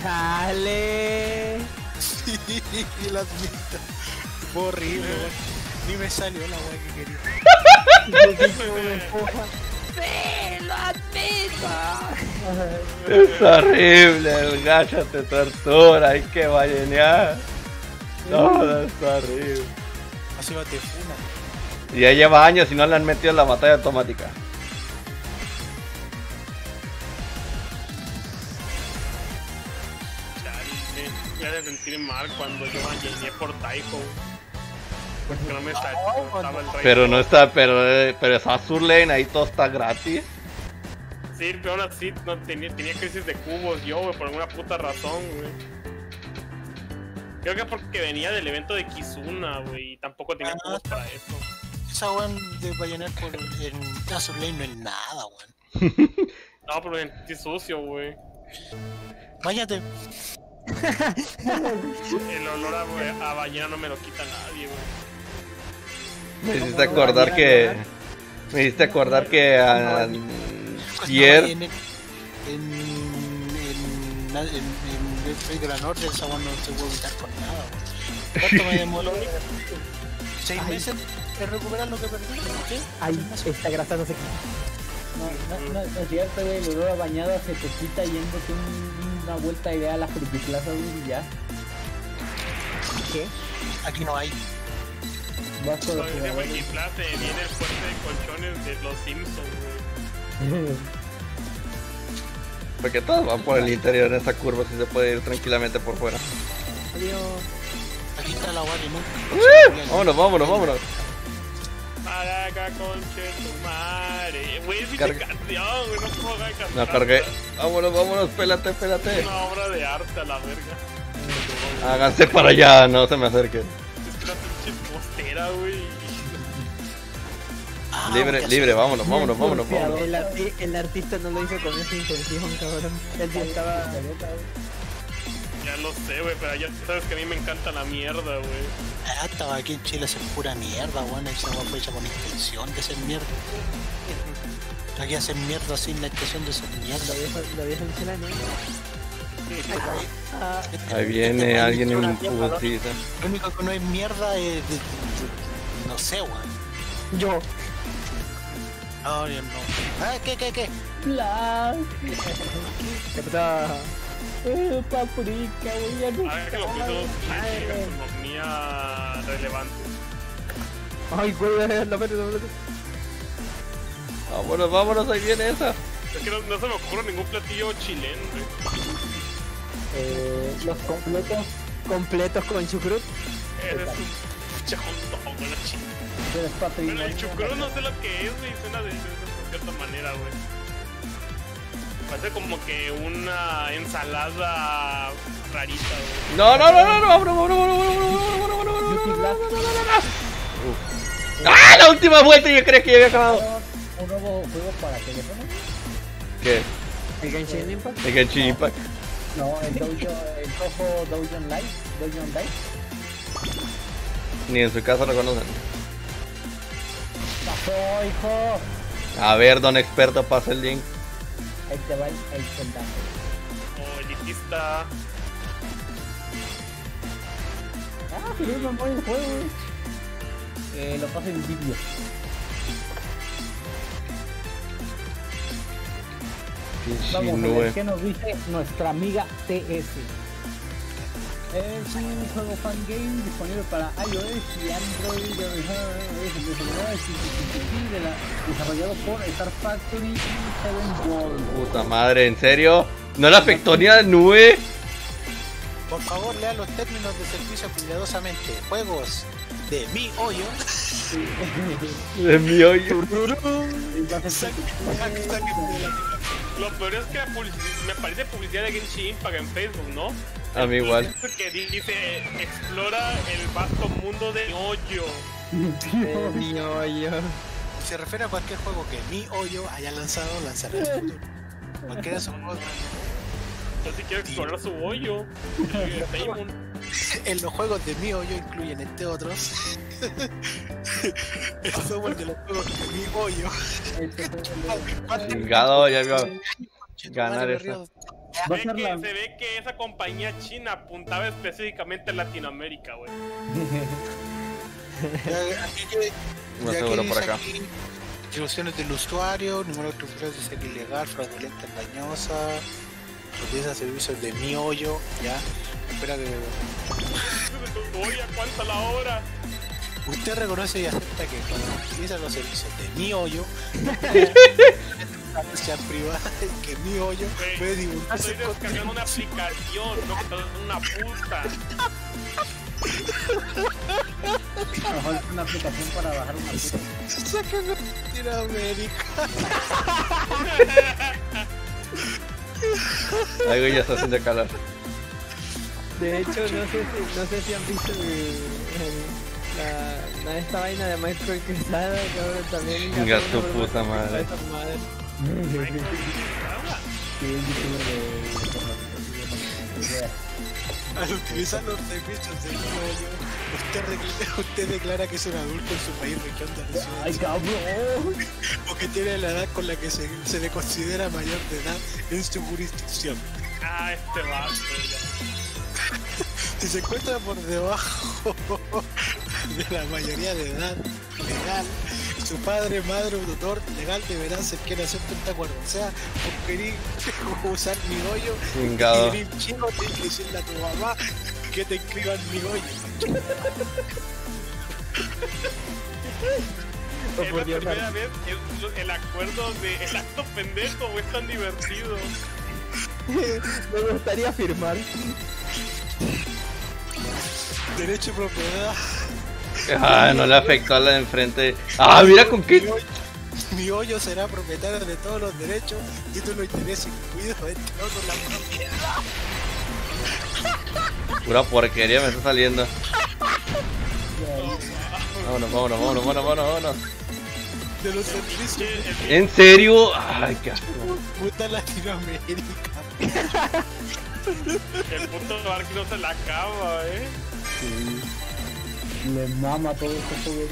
Chale. sí, la admito. Fue horrible. Ni me salió la weá que quería. Sí, lo admito. Es horrible, el gacha te tortura, hay que ballenear. Todo es horrible. Así va te funa. Y ya lleva años y no le han metido en la batalla automática. Me hace sentir mal cuando yo llegué por Taiko. Porque no me sa- no estaba el rey. Pero no está, pero, eh, pero es Azur Lane, ahí todo está gratis. Sí, pero aún así no tenía, tenía crisis de cubos yo, güey, por alguna puta razón, güey. Creo que porque venía del evento de Kizuna, güey, y tampoco tenía Ah. cubos para eso. Esa weá de Bayonet por en Azur Lane no es nada, weón. No, pero sentí sucio, güey. Váyate. El olor a, a ballena no me lo quita nadie, güey. Me hiciste acordar que. Me hiciste acordar que a Tier. En, en, en, en, en, en el Gran Orden esa weá no se puede evitar por nada, weón. ¿Cuánto me demoró? ¿Seis meses de recuperar lo que perdí? Ay, esta grasa no se quita. No, no, no, no es cierto, güey. El olor a bañado se te quita yéndote un- una vuelta ve a la frutiplaza, güey, y ya. ¿Qué? Aquí no hay. Vas con los Soy de. Wikiplace, viene el fuerte de colchones de los Simpsons, güey. Porque todos van por el interior en esa curva, si se puede ir tranquilamente por fuera. Adiós. Aquí está la weá que nunca. Vámonos, vámonos, vámonos. Maraca, conche tu madre. Güey, es mi Carga. canción, güey, no puedo cantar. No cargué. Vámonos, vámonos, pélate, Es pélate. una obra de arte a la verga. Háganse para allá, no se me acerquen. Es que la pinche postera, güey. Ah, Libre, libre, vámonos, vámonos, vámonos, vámonos. El, arti- el artista no lo hizo con esa intención, cabrón. Él estaba. Ya lo sé, güey, pero ya sabes que a mí me encanta la mierda, güey. Ah, estaba aquí en Chile hacen pura mierda, weón. Esa weá fue hecha con intención de hacer mierda. Aquí hacen mierda sin la intención de hacer mierda. En Chile, ¿no? Ah, Este- Ahí este viene país alguien en un putita. Lo único que no es mierda es. de- de- de- no sé, weón. yo. No, yo no. Ah, ¿qué, qué, qué? Blas. Eh, paprika, ya no Ahora que lo la gastronomía relevante. Ay, güey, meto, lo meto. Vámonos, vámonos, ahí viene esa. Es que no, no se me ocurre ningún platillo chileno, güey. Eh, los completos Completos con chucrut. Eres un güey, la Pero el chucrut no sé lo que es, güey. Suena de, de, de cierta manera, güey. Parece como que una ensalada rarita. No, no, no, no, no, vámonos, vámonos, vámonos, Yuki vámonos, Blast. vámonos, vámonos. ¡Ah! La última vuelta yo creía que ya había acabado. Un nuevo juego para teléfono. ¿Qué? El Genshin Impact. ¿El Genshin Impact? No, el Dojo, el Toho Dojon Live. Dojon Live. Ni en su casa lo conocen. Pasó, hijo. A ver, don experto, pasa el link. Ahí te va el, el pendazo. O elitista. Ah, pero es memoria el juego, güey. Eh, lo paso en vídeo. Vamos a ver qué nos dice nuestra amiga TS. Es un juego fan game disponible para iOS y Android de de la- desarrollado por Star Factory y Seven World. Puta madre, ¿en serio? ¿No le afectó ni a Nue? Por favor, lea los términos de servicio cuidadosamente. Juegos de mi hoyo. De mi hoyo. Lo peor es que la me parece publicidad de Genshin Impact en Facebook, ¿no? A mí igual. Que dice, explora el vasto mundo de mi hoyo. Mi hoyo. Se refiere a cualquier juego que mi hoyo haya lanzado, lanzará en el futuro. Cualquiera de esos juegos. Yo sí quiero explorar su hoyo. En los juegos de mi hoyo incluyen entre otros el software de los juegos de mi hoyo. Chingado, ya vio. Ganar Madre, a Ve ser que, la- Se ve que esa compañía china apuntaba específicamente a Latinoamérica, güey. Ya, que- ya seguro que por dice acá. aquí, Instrucciones del usuario, número de estructuras de ser ilegal, fraudulenta, engañosa, utiliza servicios de mi hoyo, ya. Espera que. Oye, ¿cuánto la hora? Usted reconoce y acepta que cuando utiliza los servicios de mi hoyo, sea privada y que mi hoyo Güey, puede divulgarse Estoy descargando una aplicación, no que estás una puta. A lo mejor es una aplicación para bajar una puta. Sacan a Latinoamérica. Algo ya está haciendo calor. De hecho, no sé si, no sé si han visto el, el- la, la- esta vaina de Michael Quesada, que ahora también... Chinga gastó tu puta madre. Al utilizar los servicios de usted, usted declara que es un adulto en su país, región de ¡Ay, cabrón! o que tiene la edad con la que se, se le considera mayor de edad en su jurisdicción. Ah, este ya. Si se encuentra por debajo de la mayoría de edad legal, su padre, madre o tutor legal deberán ser quien acepte este acuerdo. O sea, por querer usar mi hoyo, Chingado. y eres chico, tienes que decirle a tu mamá que te inscriban mi hoyo. Es la primera vez que el- el acuerdo de el acto pendejo, güey, es tan divertido. Me gustaría firmar. Derecho y propiedad. Ah, no le afectó a la de enfrente. Ah, mira con qué. mi hoyo será propietario de todos los derechos, títulos, intereses incluidos entre otros la propiedad. Pura porquería me está saliendo. Vámonos, vámonos, vámonos, vámonos, vámonos, vámonos. de los servicios de ¿En serio? Ay, qué asco. puta Latinoamérica. El puto bar que no se la acaba, eh. Le mama todo este joven.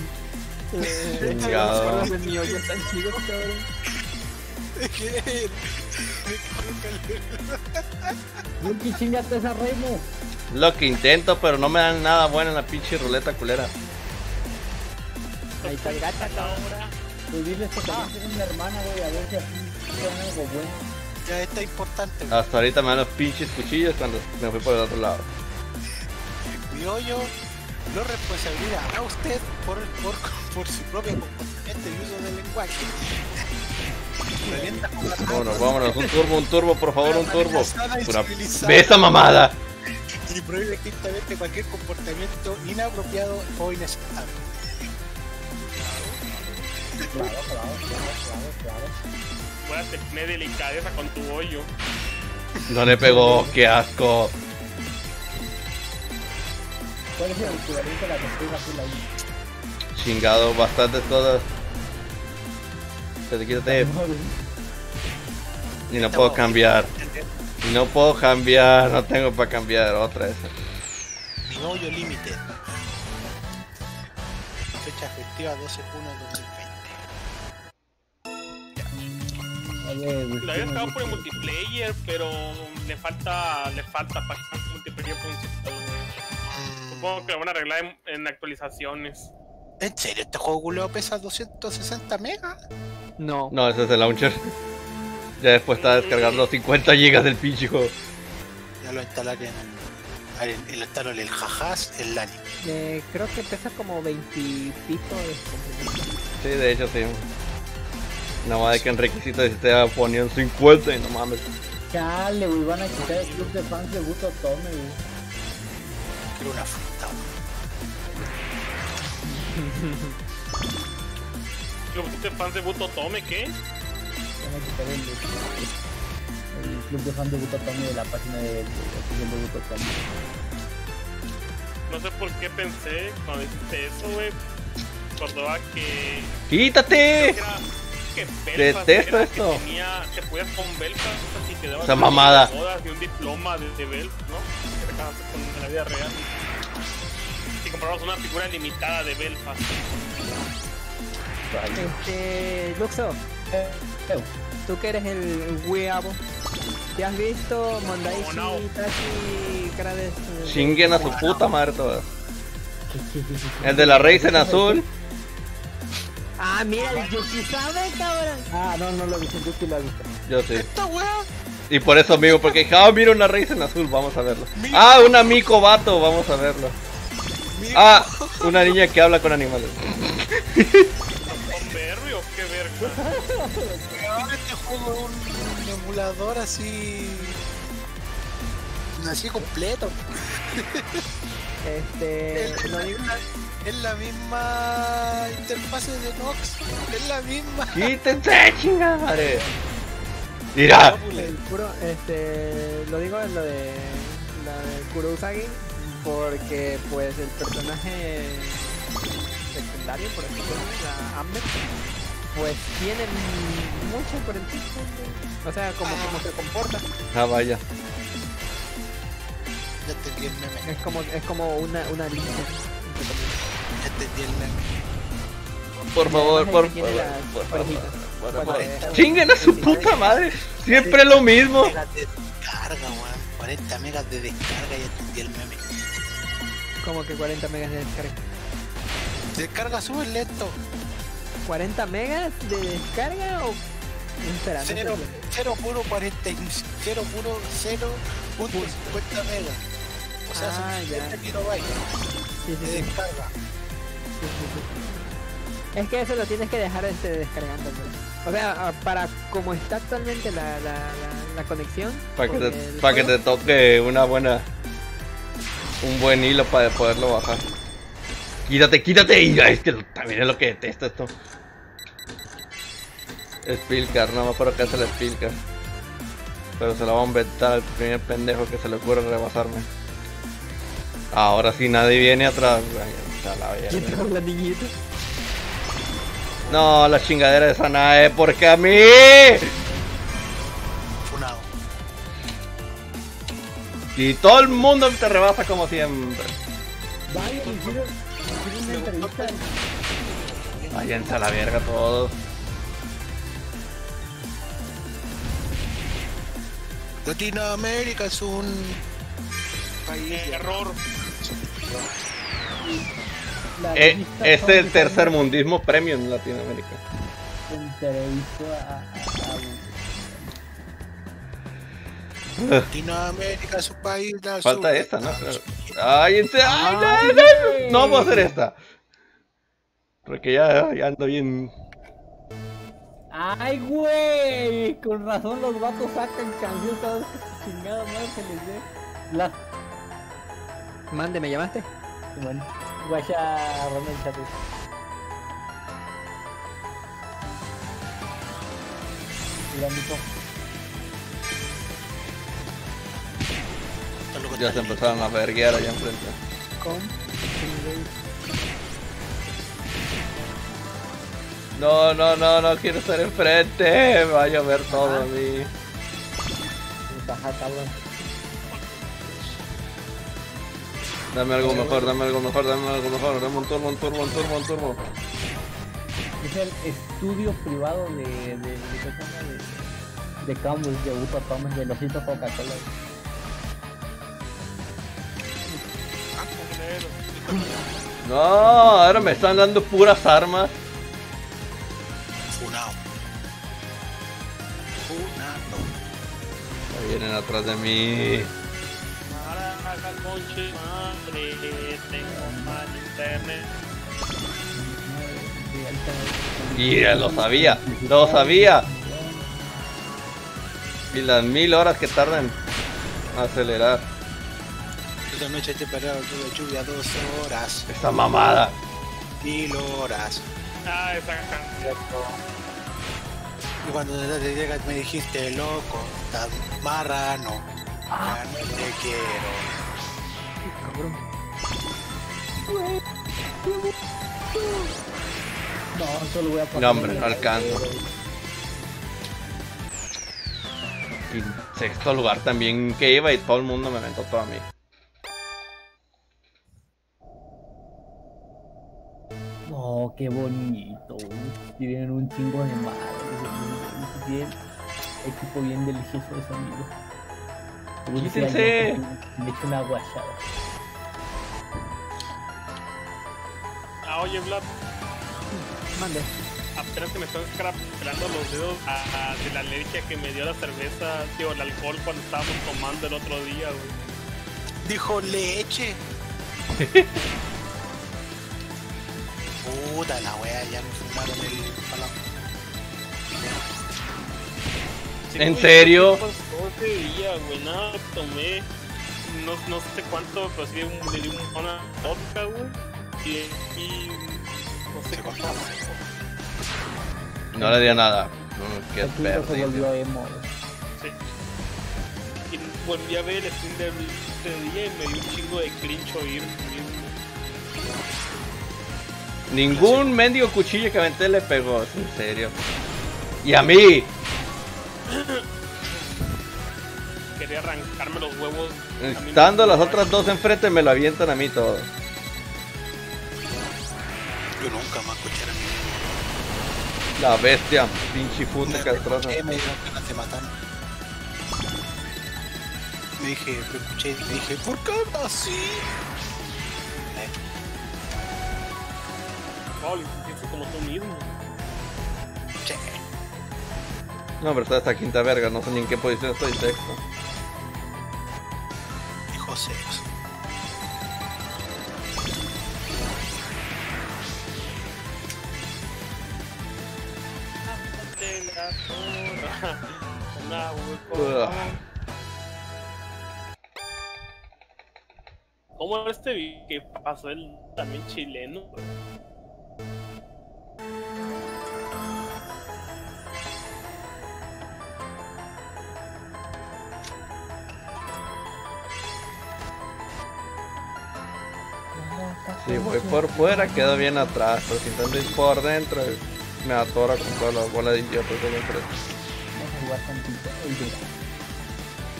Los de mi están cabrón. Que Yuki, chingate esa Remo. Lo que intento, pero no me dan nada bueno en la pinche ruleta culera. Ahí está el gacha, cabrón. Pues diles que también una hermana, güey, a ver si así son algo bueno. ya está importante. Hasta ahorita me dan los pinches cuchillos cuando me fui por el otro lado. Mi hoyo no responsabilidad a usted por, por, por su propio comportamiento y uso del lenguaje. Vámonos, vámonos. Un turbo, un turbo, por favor, un turbo. Civilizada. ¡Ve esa mamada! Y prohíbe estrictamente cualquier comportamiento inapropiado o inaceptable. Claro, claro, claro, claro, claro. Voy a tener delicadeza con tu hoyo. No le pegó, qué asco. ¿Cuál es el equivalente a la textura azul ahí? Chingado, bastantes cosas. Pero quítate. Y no puedo cambiar. Y no puedo cambiar, no tengo para cambiar. Otra vez. Mi hoyo límite. Fecha efectiva 12 junio 2020. Oye, Lo había estado por el multiplayer, pero le falta, le falta para multiplayer funcione. Supongo que lo van a arreglar en, en actualizaciones. ¿En serio? ¿Este juego culeo pesa 260 megas? No. No, ese es el launcher. Ya después está descargando 50 gigas del pinche juego. Ya lo instalaré en el, el, instalo en el jajas, el LAN. Eh, creo que pesa como 20 y pico de complemento. Sí, de hecho sí. Nada más de que en requisitos de sistema ponían 50 y no mames. Chale, güey, van a quitar el club de fans de Buto Tome, güey. Era una fruta, weón. Yo, ¿Usted fan de Buto Tome qué? Tengo que quitar el, el club de fan de de la página de. No sé por qué pensé cuando dijiste eso, güey. Recordaba que. ¡Quítate! que era- que Belfast Detesto esto. Que tenía, te podías con Belfast así te daban Esa mamada. de bodas y un diploma de, de Belf, ¿no? Que te acabas con en la vida real. Si comprabas una figura limitada de Belfast. Este, Luxo, Eh, eh, tú que eres el, el weabo, ¿te has visto Mondaishi, Oh, no. Tashi, Grades? eh, Chinguen a su puta madre todas. El de la raíz en azul. Ah, mira, el Yuki sabe, cabrón. Ah, no, no lo he visto, yo sí lo he visto. Yo sí. Esta weá. Y por eso, amigo, porque dije, ah, mira una raíz en azul, vamos a verlo. Ah, un amigo vato, vamos a verlo. Ah, una niña que habla con animales. ¿Con Berry o qué verga? weón, este juego es un, un emulador así. Así completo. Este, Es la, digo, es la misma interfase de Nox. Es la misma. Quítense, chingada madre. Mira, el puro, este, lo digo en lo de la de Kurousagi, porque pues el personaje secundario, por decirlo, la Amber, pues tiene mucho por el tipo, de- o sea, como, como se comporta, ah, vaya. Ya entendí el meme. es como, es como una, una comillas. Ya entendí el meme. Por favor, por favor, las por favor. es- Chinguen a su puta madre. Siempre lo mismo. Megas de descarga, weón. 40 megas de descarga, ya entendí el meme. Como que 40 megas de descarga. Descarga súper lento. 40 megas de descarga o espera, no Cero, sé. cero puro 40 y cero puro 0.50 megas. O sea, Ah, son. 50 kilobytes Sí, sí, de sí. descarga. Sí, sí, sí. Es que eso lo tienes que dejar este descargando. O sea, a- para como está actualmente la, la, la, la conexión. Para que, con te, el pa' que te toque una buena. Un buen hilo para poderlo bajar. Quítate, quítate. Y es que también es lo que detesto esto. Spilcar, no me acuerdo qué es el Spilcar. Pero se lo va a inventar al primer pendejo que se le ocurre rebasarme. Ahora sí nadie viene atrás. No, la chingadera de esa nave, porque a mí. Y todo el mundo te rebasa como siempre. Vaya, hicieron, hicieron una entrevista. Váyanse a la verga todos. Latinoamérica es un país de Error. Eh, es el tercer mundismo premium en Latinoamérica. Entrevistó a, a, a- Latinoamérica es un país del Falta esta, ¿no? Ay, en serio, ay, no, Ay, no, vamos a hacer esta. Porque ya, ya ando bien. ¡Ay, güey! Con razón los vatos sacan canciones cada vez que chingada madre se les dé. La... Mande, ¿me llamaste? Bueno, guacha Ronald Chávez. Mira, mijo. Esto Ya se empezaron a verguear allá enfrente. No, no, no, no quiero estar enfrente. Va a llover todo a mí. Cabrón. Dame algo mejor, dame algo mejor, dame algo mejor. Dame un turbo, un turbo, un turbo, un turbo. Es el estudio privado de. de. de. de, de Camus, de Uto Thomas, de Losito Coca-Cola. No, ahora me están dando puras armas. Funado. Funado. Ahí vienen atrás de mí. Internet. Mira, lo sabía, lo sabía. Y las mil horas que tardan en acelerar. Otra noche te pararon de lluvia dos horas. Esta mamada. Mil horas. Ah, esa canción. Y cuando te llegas me dijiste, loco, estás marrano. Ya no te quiero. Cabrón. No, solo voy a pasar. No, hombre, no alcanzo. Y sexto lugar también que iba y todo el mundo me aventó todo a mí. No, qué bonito. Tienen un chingo de madre. Bien, equipo bien delicioso de sonido. Quítense. Me echo una guachada. Ah, oye, Vlad, Mande. apenas que me están escrapelando los dedos a- a- de la alergia que me dio la cerveza, tío, el alcohol cuando estábamos tomando el otro día, güey. Dijo leche. Puta la wea, ya me fumaron el palo. Sí, ¿En serio? ¿qué pasó ese día, güey? Nada, tomé no, no sé cuánto, pero sí un, le di un- una vodka, güey. Y, y no sé cuánto. No le di a nada. Mm, Qué perdido. volvió emo. Sí. Y volví a ver el stream de este día y me dio un chingo de cringe oír. oír- Ningún mendigo cuchillo que aventé le pegó, es en serio. Y a mí, Quería arrancarme los huevos. a mí estando las otras dos enfrente, me lo avientan a mí todo. Yo nunca más escuché a mi La bestia, pinche funda castrosa. me de matar. Me dije, me escuché y dije, ¿por qué así? Paul, piensa como tú mismo. che, No, pero está esta quinta verga, no sé ni en qué posición estoy sexto. dijo. ¿Cómo era este vi- que pasó él también chileno? Si voy por fuera, quedo bien atrás, pero si intento ir por dentro, me atora con toda la bola de idiotas de enfrente. Vamos a jugar tantito.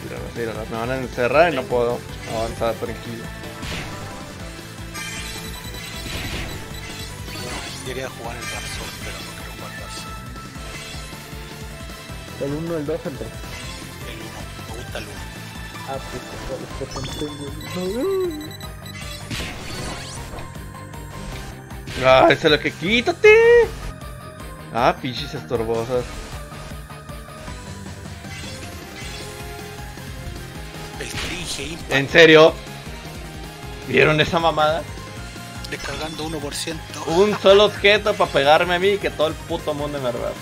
Míralas, míralas, me van a encerrar y no puedo avanzar tranquilo. Quería jugar el Dark Souls, pero no quiero jugar Dark Souls. el 1, el 2, el 3. El 1, me gusta el 1. Ah, pues, ¿cuál es que Ah, eso es lo que quítate. Ah, pinches estorbosas. ¿En serio? ¿Vieron esa mamada? descargando 1%. Un solo objeto para pegarme a mí y que todo el puto mundo me arrebata.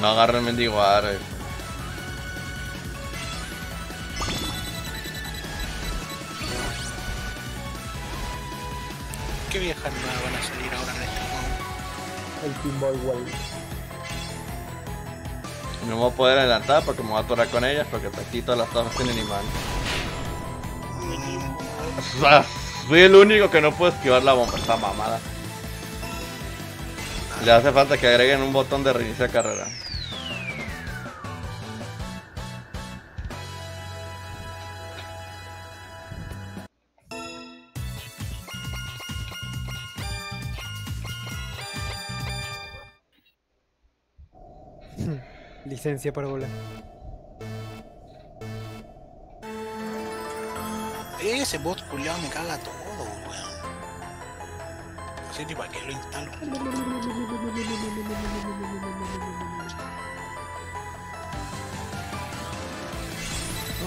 No agarra el mendigo árabe. ¿Qué viejas nuevas van a salir ahora en este juego? El Pinball Wall. No me voy a poder adelantar porque me voy a atorar con ellas porque aquí todas las torres tienen imán. O sea, soy el único que no puede esquivar la bomba, esta mamada. Le hace falta que agreguen un botón de reiniciar carrera. Licencia para volar. Ese bot culiao me caga todo, weón. No sé ni para qué lo instalo.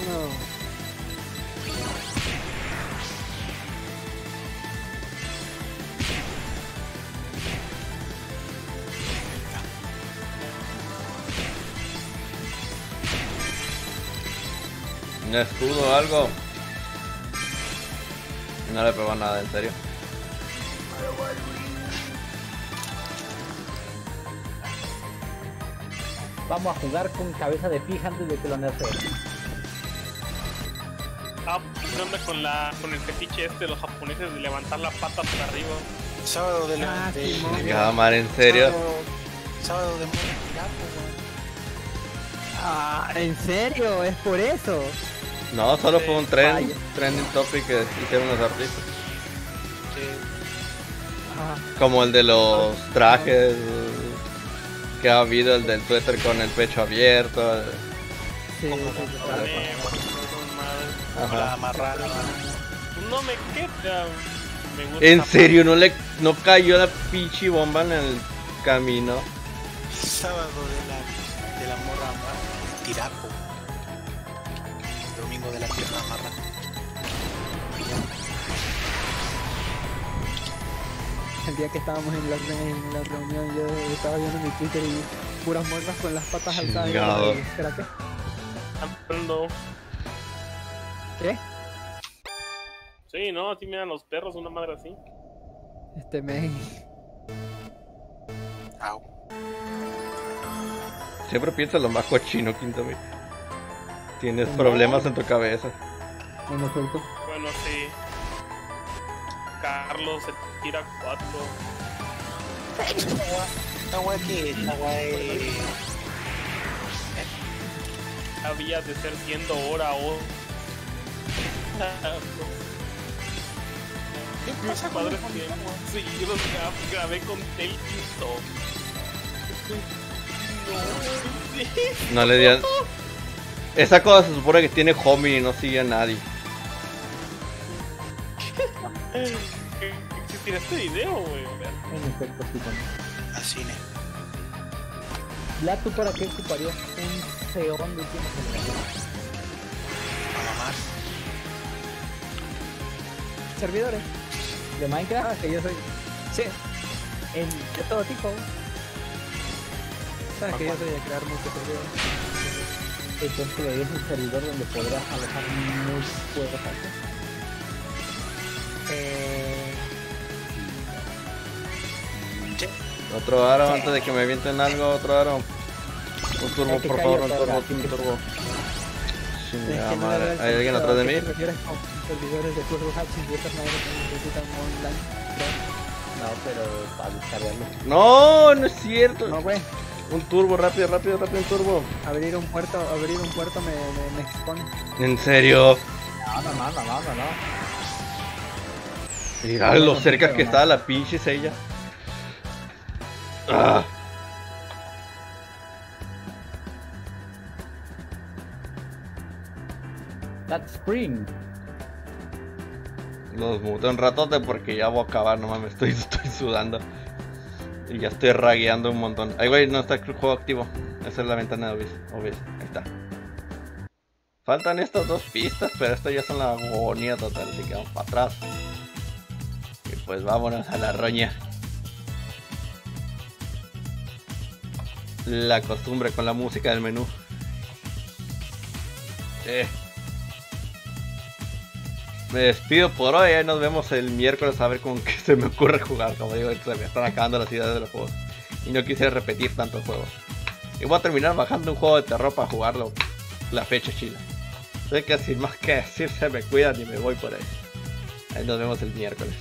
No. Un escudo o algo. No le pegó nada, en serio. Vamos a jugar con cabeza de pija antes de que lo nerfeen. Ah, ¿qué onda con, la, con el fetiche este de los japoneses de levantar la pata para arriba? Sábado de la. Ah, de, en serio. Sábado, sábado de weón. Ah, ¿en serio? ¿Es por eso? No, solo fue un trend, Vaya. trending topic que hicieron los artistas. Ah, Como el de los trajes que ha habido, el del suéter con el pecho abierto. sí, como sí, sí, claro. Ajá. la. No me queda. Me gusta En serio, no le no cayó la pinche bomba en el camino. Sábado de la, de la morra amarra. De la pierna amarra. El día que estábamos en la, en la reunión, yo estaba viendo mi Twitter y puras morras con las patas alzadas. y yo, Chingado. "Ay, ¿Será qué? Ando. ¿Qué? Sí, no, así miran los perros, una madre así. Este me. Au. Siempre piensa lo más cochino, Quintami. Tienes problemas en tu cabeza. Uno suelto. Bueno, sí. Carlos se tira cuatro. Esta weá que. Esta es. Había de ser siendo hora o. ¿Qué pasa con Padre. Sí, yo los gra- grabé con Telkinto. No, No le digan. Esa cosa se supone que tiene homie y no sigue a nadie. ¿Qué existirá este video, güey? En efecto, sí, también. A cine. Vlad, ¿tú para qué ocuparías un seón de última generación? A mamar. Servidores. ¿De Minecraft? Ah, que yo soy. Sí, En... de todo tipo. Sabes que yo soy de crear muchos servidores. Entonces crearías un servidor donde podrás alojar muy buenos hackers. Eh. Sí. Otro aro antes de que me avienten algo, otro aro. Un turbo, Es por favor, un turbo, un turbo. Es Chingada madre. ¿Hay alguien atrás de ¿A qué mí? te refieres con servidores de turbo hacking y otras madres que necesitan online? No, pero para descargarlo. No, no es cierto. No, güey. Un turbo, rápido, rápido, rápido, un turbo. Abrir un puerto, abrir un puerto me, me, me expone. En serio. No, no, no, no, no, no. Mira lo cerca que está la pinche sella. Ah. That's spring. Los muté un ratote porque ya voy a acabar, no mames, estoy, estoy sudando. Y ya estoy ragueando un montón. Ay, güey, no está el juego activo. Esa es la ventana de Obis. Obis. Ahí está. Faltan estas dos pistas, pero estas ya son la agonía total, así que vamos para atrás. Y pues vámonos a la roña. La costumbre con la música del menú. Eh. Me despido por hoy, nos vemos el miércoles a ver con qué se me ocurre jugar. Como digo, se me están acabando las ideas de los juegos. Y no quise repetir tantos juegos. Y voy a terminar bajando un juego de terror para jugarlo la fecha chila. Sé que sin más que decir se me cuidan y me voy por ahí. Ahí nos vemos el miércoles.